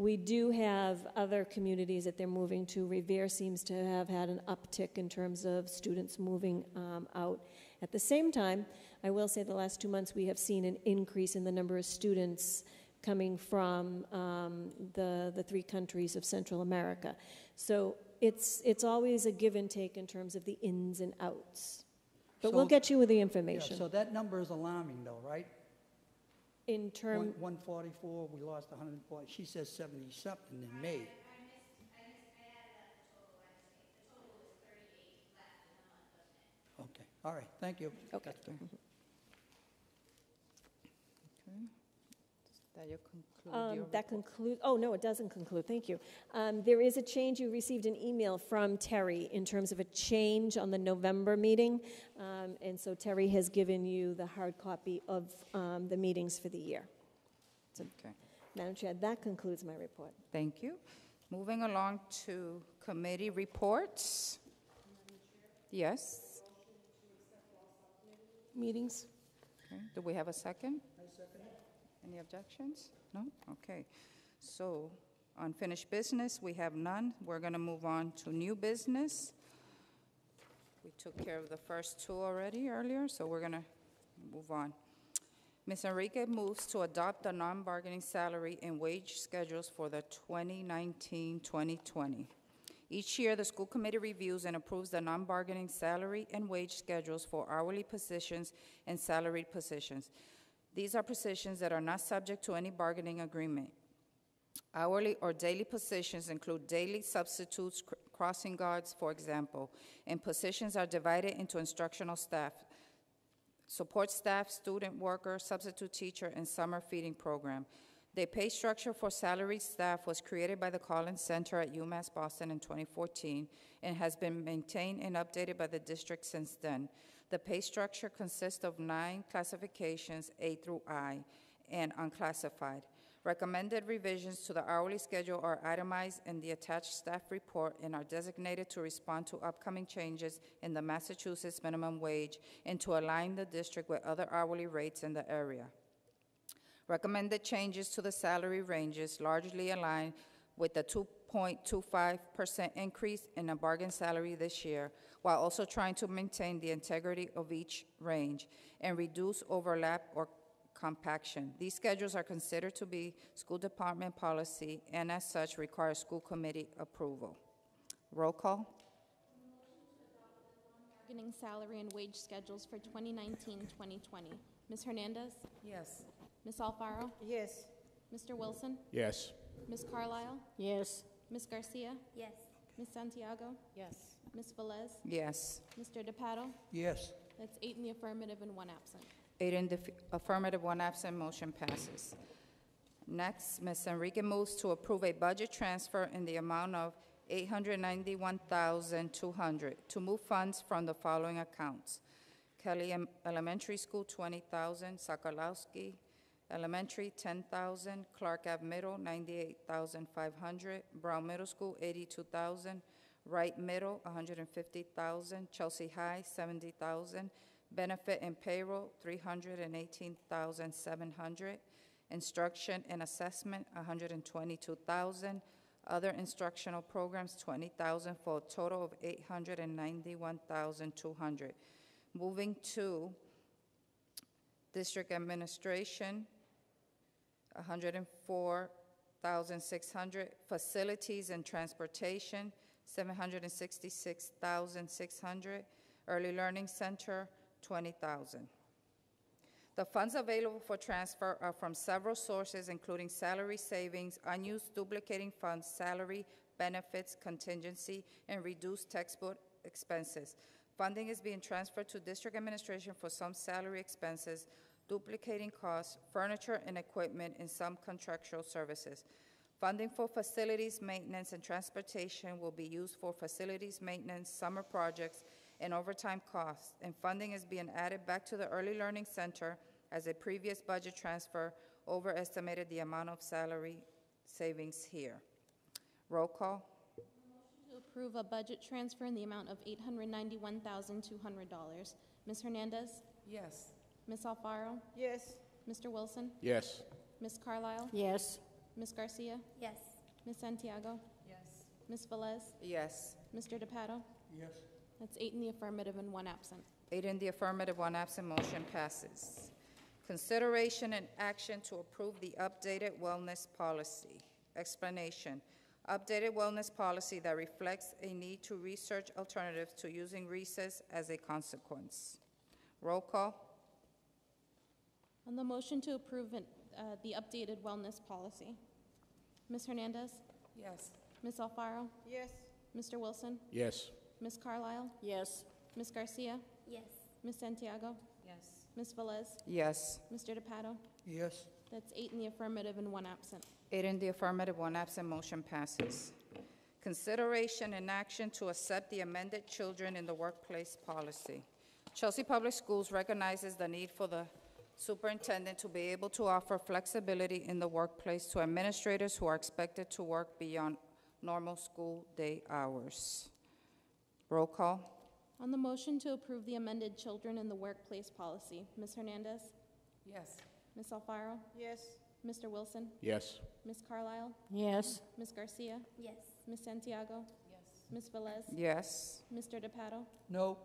We do have other communities that they're moving to. Revere seems to have had an uptick in terms of students moving um, out. At the same time, I will say the last two months we have seen an increase in the number of students coming from um, the, the three countries of Central America. So it's, it's always a give and take in terms of the ins and outs. But we'll get you with the Yeah, information. So that number is alarming though, right? In term, One forty-four, we lost hundred and forty, she says seventy-something in May. Okay, all right, thank you. Okay. That's <laughs> good. That you conclude Um, your That concludes, oh, no, it doesn't conclude, thank you. Um, There is a change, you received an email from Terry in terms of a change on the November meeting, Um, and so Terry has given you the hard copy of um, the meetings for the year. So, Okay. Madam Chair, that concludes my report. Thank you. Moving along to committee reports. Yes? Meetings? Okay, do we have a second? Any objections? No? Okay. So, unfinished business, we have none. We're going to move on to new business. We took care of the first two already earlier, so we're going to move on. Ms. Enrique moves to adopt the non-bargaining salary and wage schedules for the 2019-2020. Each year, the school committee reviews and approves the non-bargaining salary and wage schedules for hourly positions and salaried positions. These are positions that are not subject to any bargaining agreement. Hourly or daily positions include daily substitutes, cr- crossing guards, for example, and positions are divided into instructional staff, support staff, student worker, substitute teacher, and summer feeding program. The pay structure for salaried staff was created by the Collins Center at UMass Boston in 2014 and has been maintained and updated by the district since then. The pay structure consists of nine classifications, A through I, and unclassified. Recommended revisions to the hourly schedule are itemized in the attached staff report and are designated to respond to upcoming changes in the Massachusetts minimum wage and to align the district with other hourly rates in the area. Recommended changes to the salary ranges largely align with the 2.25% increase in the bargain salary this year, while also trying to maintain the integrity of each range and reduce overlap or compaction. These schedules are considered to be school department policy and as such require school committee approval. Roll call? Bargaining salary and wage schedules for 2019-2020. Ms. Hernandez? Yes. Ms. Alfaro? Yes. Mr. Wilson? Yes. Ms. Carlisle? Yes. Ms. Garcia? Yes. Ms. Santiago? Yes. Ms. Velez? Yes. Mr. DePato? Yes. That's eight in the affirmative and one absent. Eight in the f- affirmative, one absent, motion passes. Next, Ms. Enrique moves to approve a budget transfer in the amount of 891,200 to move funds from the following accounts. Kelly Em- Elementary School, 20000 Sokolowski Elementary, 10000 Clark Ave Middle, 98500 Browne Middle School, 82000 Wright Middle, 150000 Chelsea High, 70000 Benefit and payroll, three hundred and eighteen thousand seven hundred. Instruction and assessment, hundred and twenty-two thousand. Other instructional programs, twenty thousand, for a total of eight hundred and ninety-one thousand two hundred. Moving to district administration, hundred and four thousand six hundred. Facilities and transportation, seven hundred and sixty-six thousand six hundred. Early Learning Center, 20,000. The funds available for transfer are from several sources, including salary savings, unused duplicating funds, salary, benefits, contingency, and reduced textbook expenses. Funding is being transferred to district administration for some salary expenses, duplicating costs, furniture and equipment, and some contractual services. Funding for facilities maintenance and transportation will be used for facilities maintenance, summer projects, and overtime costs. And funding is being added back to the Early Learning Center as a previous budget transfer overestimated the amount of salary savings here. Roll call. To approve a budget transfer in the amount of $891,200. Ms. Hernandez? Yes. Ms. Alfaro? Yes. Mr. Wilson? Yes. Ms. Carlisle? Yes. Ms. Garcia? Yes. Ms. Santiago? Yes. Ms. Velez? Yes. Mr. DePato? Yes. That's eight in the affirmative and one absent. Eight in the affirmative, one absent, motion passes. Consideration and action to approve the updated wellness policy. Explanation. Updated wellness policy that reflects a need to research alternatives to using recess as a consequence. Roll call. On the motion to approve it, uh, the updated wellness policy, Ms. Hernandez? Yes. Ms. Alfaro? Yes. Mr. Wilson? Yes. Ms. Carlisle? Yes. Ms. Garcia? Yes. Ms. Santiago? Yes. Ms. Velez? Yes. Mr. DePato? Yes. That's eight in the affirmative and one absent. Eight in the affirmative, one absent, motion passes. Consideration and action to accept the amended children in the workplace policy. Chelsea Public Schools recognizes the need for the superintendent to be able to offer flexibility in the workplace to administrators who are expected to work beyond normal school day hours. Roll call. On the motion to approve the amended children in the workplace policy, Ms. Hernandez? Yes. Ms. Alfaro? Yes. Mr. Wilson? Yes. Ms. Carlisle? Yes. Ms. Garcia? Yes. Ms. Santiago? Yes. Ms. Velez? Yes. Mr. DePato? No.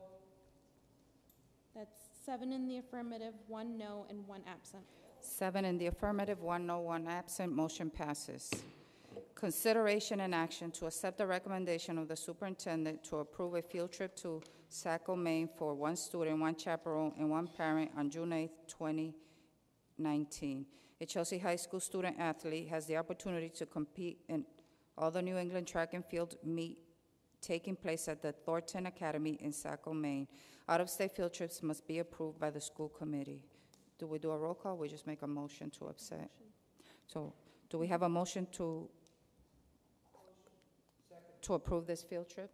That's seven in the affirmative, one no, and one absent. Seven in the affirmative, one no, one absent, motion passes. Consideration and action to accept the recommendation of the superintendent to approve a field trip to Saco, Maine for one student, one chaperone, and one parent on June 8, 2019. A Chelsea High School student athlete has the opportunity to compete in all the New England track and field meet taking place at the Thornton Academy in Saco, Maine. Out-of-state field trips must be approved by the school committee. Do we do a roll call? We just make a motion to upset? So, do we have a motion to, to approve this field trip?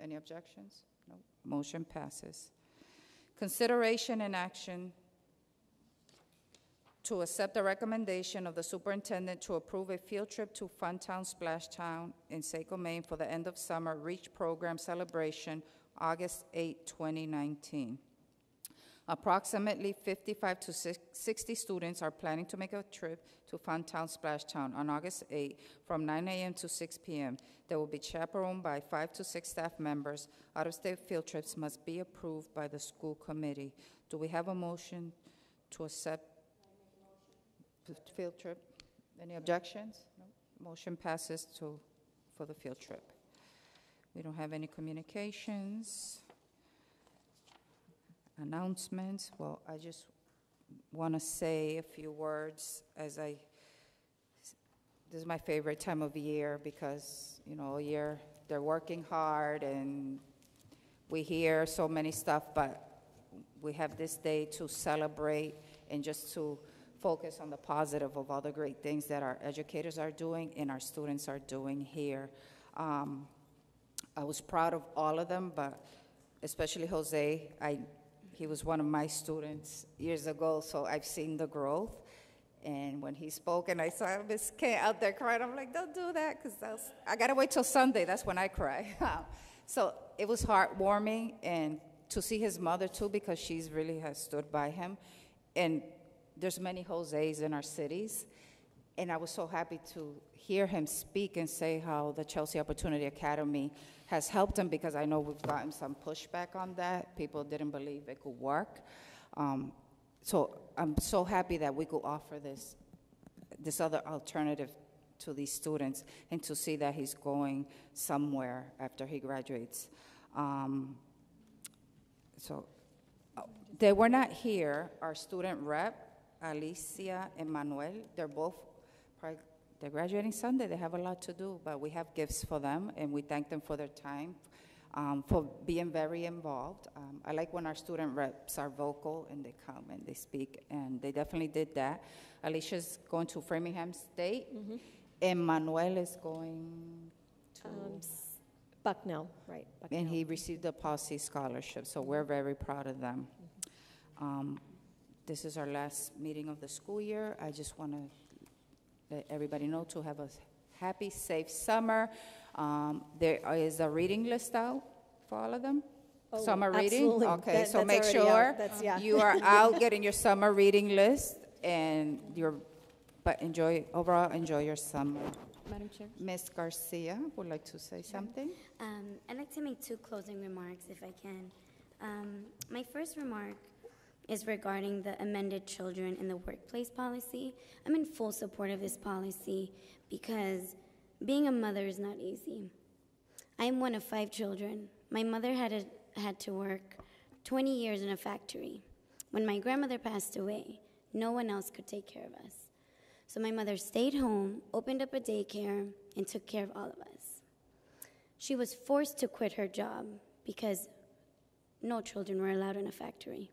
Any objections? No. Motion passes. Consideration and action to accept the recommendation of the superintendent to approve a field trip to Funtown Splash Town in Saco, Maine for the end of summer REACH program celebration, August 8, 2019. Approximately 55 to 60 students are planning to make a trip to Funtown Splash Town on August 8 from 9 a.m. to 6 p.m. They will be chaperoned by five to six staff members. Out-of-state field trips must be approved by the school committee. Do we have a motion to accept the field trip? Any objections? No. Motion passes to, for the field trip. We don't have any communications. Announcements, well, I just want to say a few words as I, this is my favorite time of year because, you know, all year they're working hard and we hear so many stuff, but we have this day to celebrate and just to focus on the positive of all the great things that our educators are doing and our students are doing here. Um, I was proud of all of them, but especially Jose. I, he was one of my students years ago, so I've seen the growth. And when he spoke, and I saw Miss K out there crying, I'm like, don't do that, because I gotta wait till Sunday. That's when I cry. <laughs> so it was heartwarming, and to see his mother too, because she's really has stood by him. And there's many Jose's in our cities, and I was so happy to hear him speak and say how the Chelsea Opportunity Academy has helped him because I know we've gotten some pushback on that. People didn't believe it could work. Um, so I'm so happy that we could offer this, this other alternative to these students and to see that he's going somewhere after he graduates. Um, so They were not here. Our student rep, Alicia and Manuel, they're both, they're graduating Sunday. They have a lot to do, but we have gifts for them, and we thank them for their time, um, for being very involved. Um, I like when our student reps are vocal and they come and they speak, and they definitely did that. Alicia's going to Framingham State, and Manuel is going to. Um, Bucknell, right. And he received a Posse scholarship, so we're very proud of them. Um, This is our last meeting of the school year. I just want to let everybody know to have a happy, safe summer. Um, There is a reading list out for all of them? Oh, Summer reading? absolutely. Okay, That- so make sure That's- yeah. you are <laughs> out getting your summer reading list and your, but enjoy, overall, enjoy your summer. Madam Chair? Ms. Garcia would like to say something? Um, I'd like to make two closing remarks if I can. Um, my first remark is regarding the amended children in the workplace policy. I'm in full support of this policy because being a mother is not easy. I am one of five children. My mother had, a, had to work 20 years in a factory. When my grandmother passed away, no one else could take care of us. So my mother stayed home, opened up a daycare, and took care of all of us. She was forced to quit her job because no children were allowed in a factory.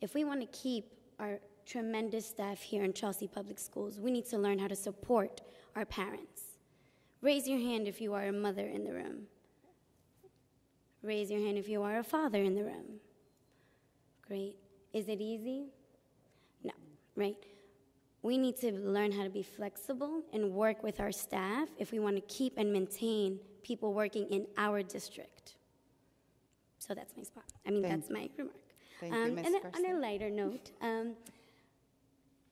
If we want to keep our tremendous staff here in Chelsea Public Schools, we need to learn how to support our parents. Raise your hand if you are a mother in the room. Raise your hand if you are a father in the room. Great. Is it easy? No, right? We need to learn how to be flexible and work with our staff if we want to keep and maintain people working in our district. So that's my spot. I mean, Thank- that's my remark. Thank you, Um, Ms. and on a lighter <laughs> note, um,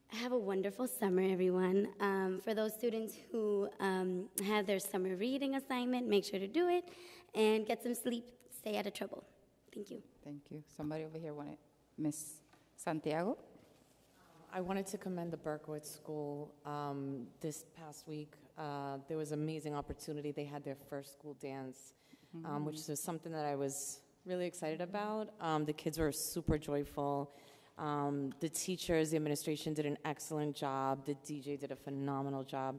have a wonderful summer, everyone. Um, for those students who um, have their summer reading assignment, make sure to do it and get some sleep. Stay out of trouble. Thank you. Thank you. Somebody over here wanted, Miss Santiago? I wanted to commend the Berkowitz School. Um, this past week, uh, there was an amazing opportunity. They had their first school dance, um, which was something that I was really excited about. Um, the kids were super joyful. Um, the teachers, the administration did an excellent job. The DJ did a phenomenal job.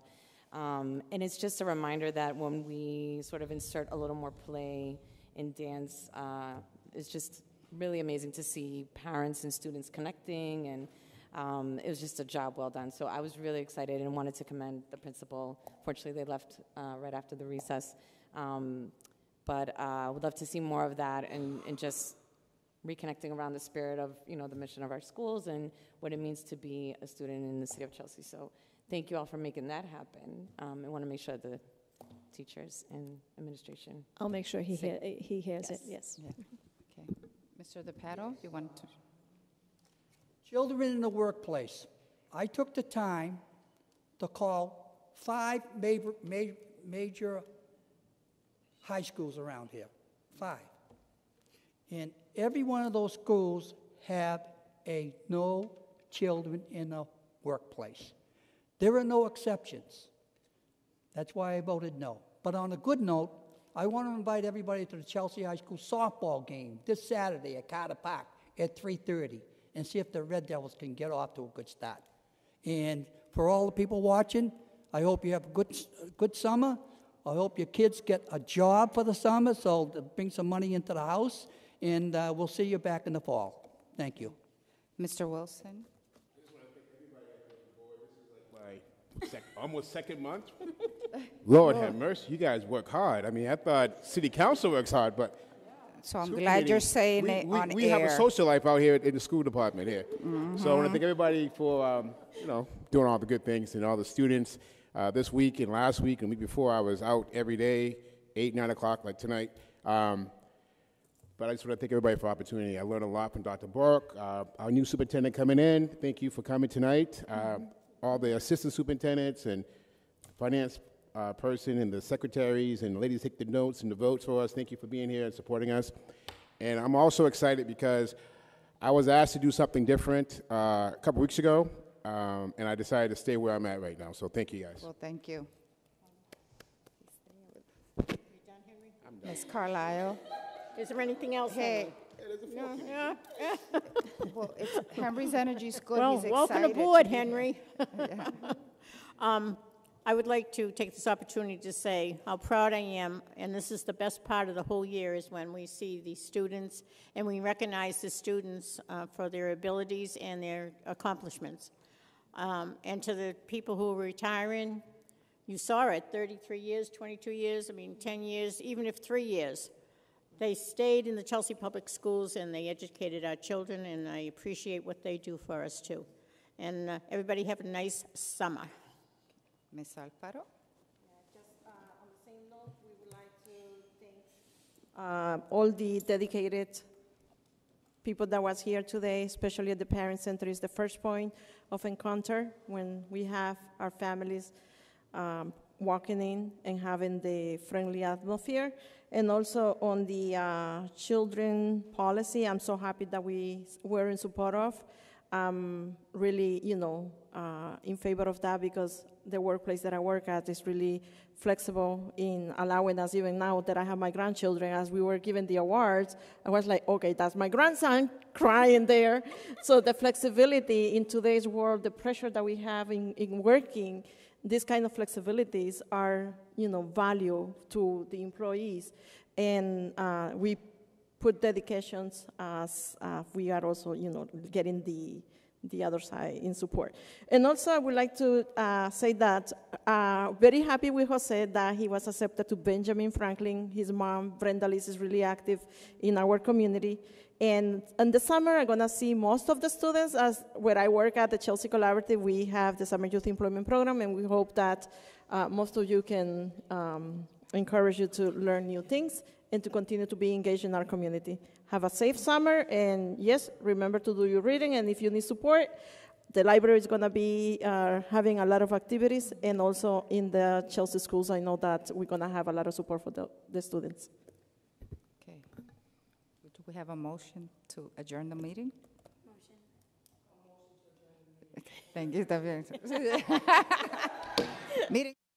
Um, and it's just a reminder that when we sort of insert a little more play in dance, uh, it's just really amazing to see parents and students connecting and um, it was just a job well done. So I was really excited and wanted to commend the principal. Fortunately, they left uh, right after the recess. Um, but I uh, would love to see more of that and, and just reconnecting around the spirit of you know the mission of our schools and what it means to be a student in the city of Chelsea. So thank you all for making that happen. Um, I want to make sure the teachers and administration. I'll make sure he, hear, he hears it, yes. Okay. Mr. DePato, you want to? Children in the workplace. I took the time to call five major, major, major high schools around here. Five. And every one of those schools have a no children in the workplace. There are no exceptions. That's why I voted no. But on a good note, I want to invite everybody to the Chelsea High School softball game this Saturday at Carter Park at 3:30 and see if the Red Devils can get off to a good start. And for all the people watching, I hope you have a good, good summer. I hope your kids get a job for the summer so to bring some money into the house. And uh, we'll see you back in the fall. Thank you. Mr. Wilson? sec- almost second month. <laughs> Lord have mercy, you guys work hard. I mean, I thought city council works hard, but. So I'm glad you're committee, saying we, it we, on We have a social life out here in the school department here. So I want to thank everybody for, um, you know, doing all the good things and all the students. Uh, this week and last week and week before, I was out every day, 8, 9 o'clock, like tonight. Um, but I just want to thank everybody for the opportunity. I learned a lot from Dr. Bourque, uh, our new superintendent coming in. Thank you for coming tonight. Uh, all the assistant superintendents and finance uh, person and the secretaries and the ladies take the notes and the votes for us. Thank you for being here and supporting us. And I'm also excited because I was asked to do something different uh, a couple weeks ago, um, and I decided to stay where I'm at right now. So thank you guys. Well, thank you. Ms. Carlisle? Is there anything else? Hey, <laughs> Well, it's Henry's Energy's good, Well, he's excited. welcome to aboard. Henry. Yeah. <laughs> Um, I would like to take this opportunity to say how proud I am, and this is the best part of the whole year, is when we see the students and we recognize the students uh, for their abilities and their accomplishments. Um, And to the people who are retiring, you saw it, 33 years, 22 years, I mean, 10 years, even if three years. They stayed in the Chelsea Public Schools and they educated our children, and I appreciate what they do for us too. And uh, everybody have a nice summer. Ms. Alfaro? uh, all the dedicated people that was here today, especially at the Parent Center, is the first point of encounter when we have our families um, walking in and having the friendly atmosphere. And also on the uh, children policy, I'm so happy that we were in support of. I'm really, you know, uh, in favor of that because the workplace that I work at is really flexible in allowing us, even now that I have my grandchildren, as we were given the awards, I was like, okay, that's my grandson <laughs> crying there. so the flexibility in today's world, the pressure that we have in, in working, these kind of flexibilities are, you know, value to the employees. And uh, we put dedications as uh, we are also, you know, getting the, the other side in support. And also, I would like to uh, say that uh, very happy with Jose that he was accepted to Benjamin Franklin. His mom, Brenda Liz, is really active in our community. And in the summer, I'm gonna see most of the students as where I work at the Chelsea Collaborative. We have the Summer Youth Employment Program, and we hope that uh, most of you can um, encourage you to learn new things and to continue to be engaged in our community. Have a safe summer, and yes, remember to do your reading, and if you need support, the library is going to be uh, having a lot of activities, and also in the Chelsea schools, I know that we're going to have a lot of support for the, the students. Okay. Do we have a motion to adjourn the meeting? Motion. Thank you, está. <laughs> <laughs> <laughs> Meeting.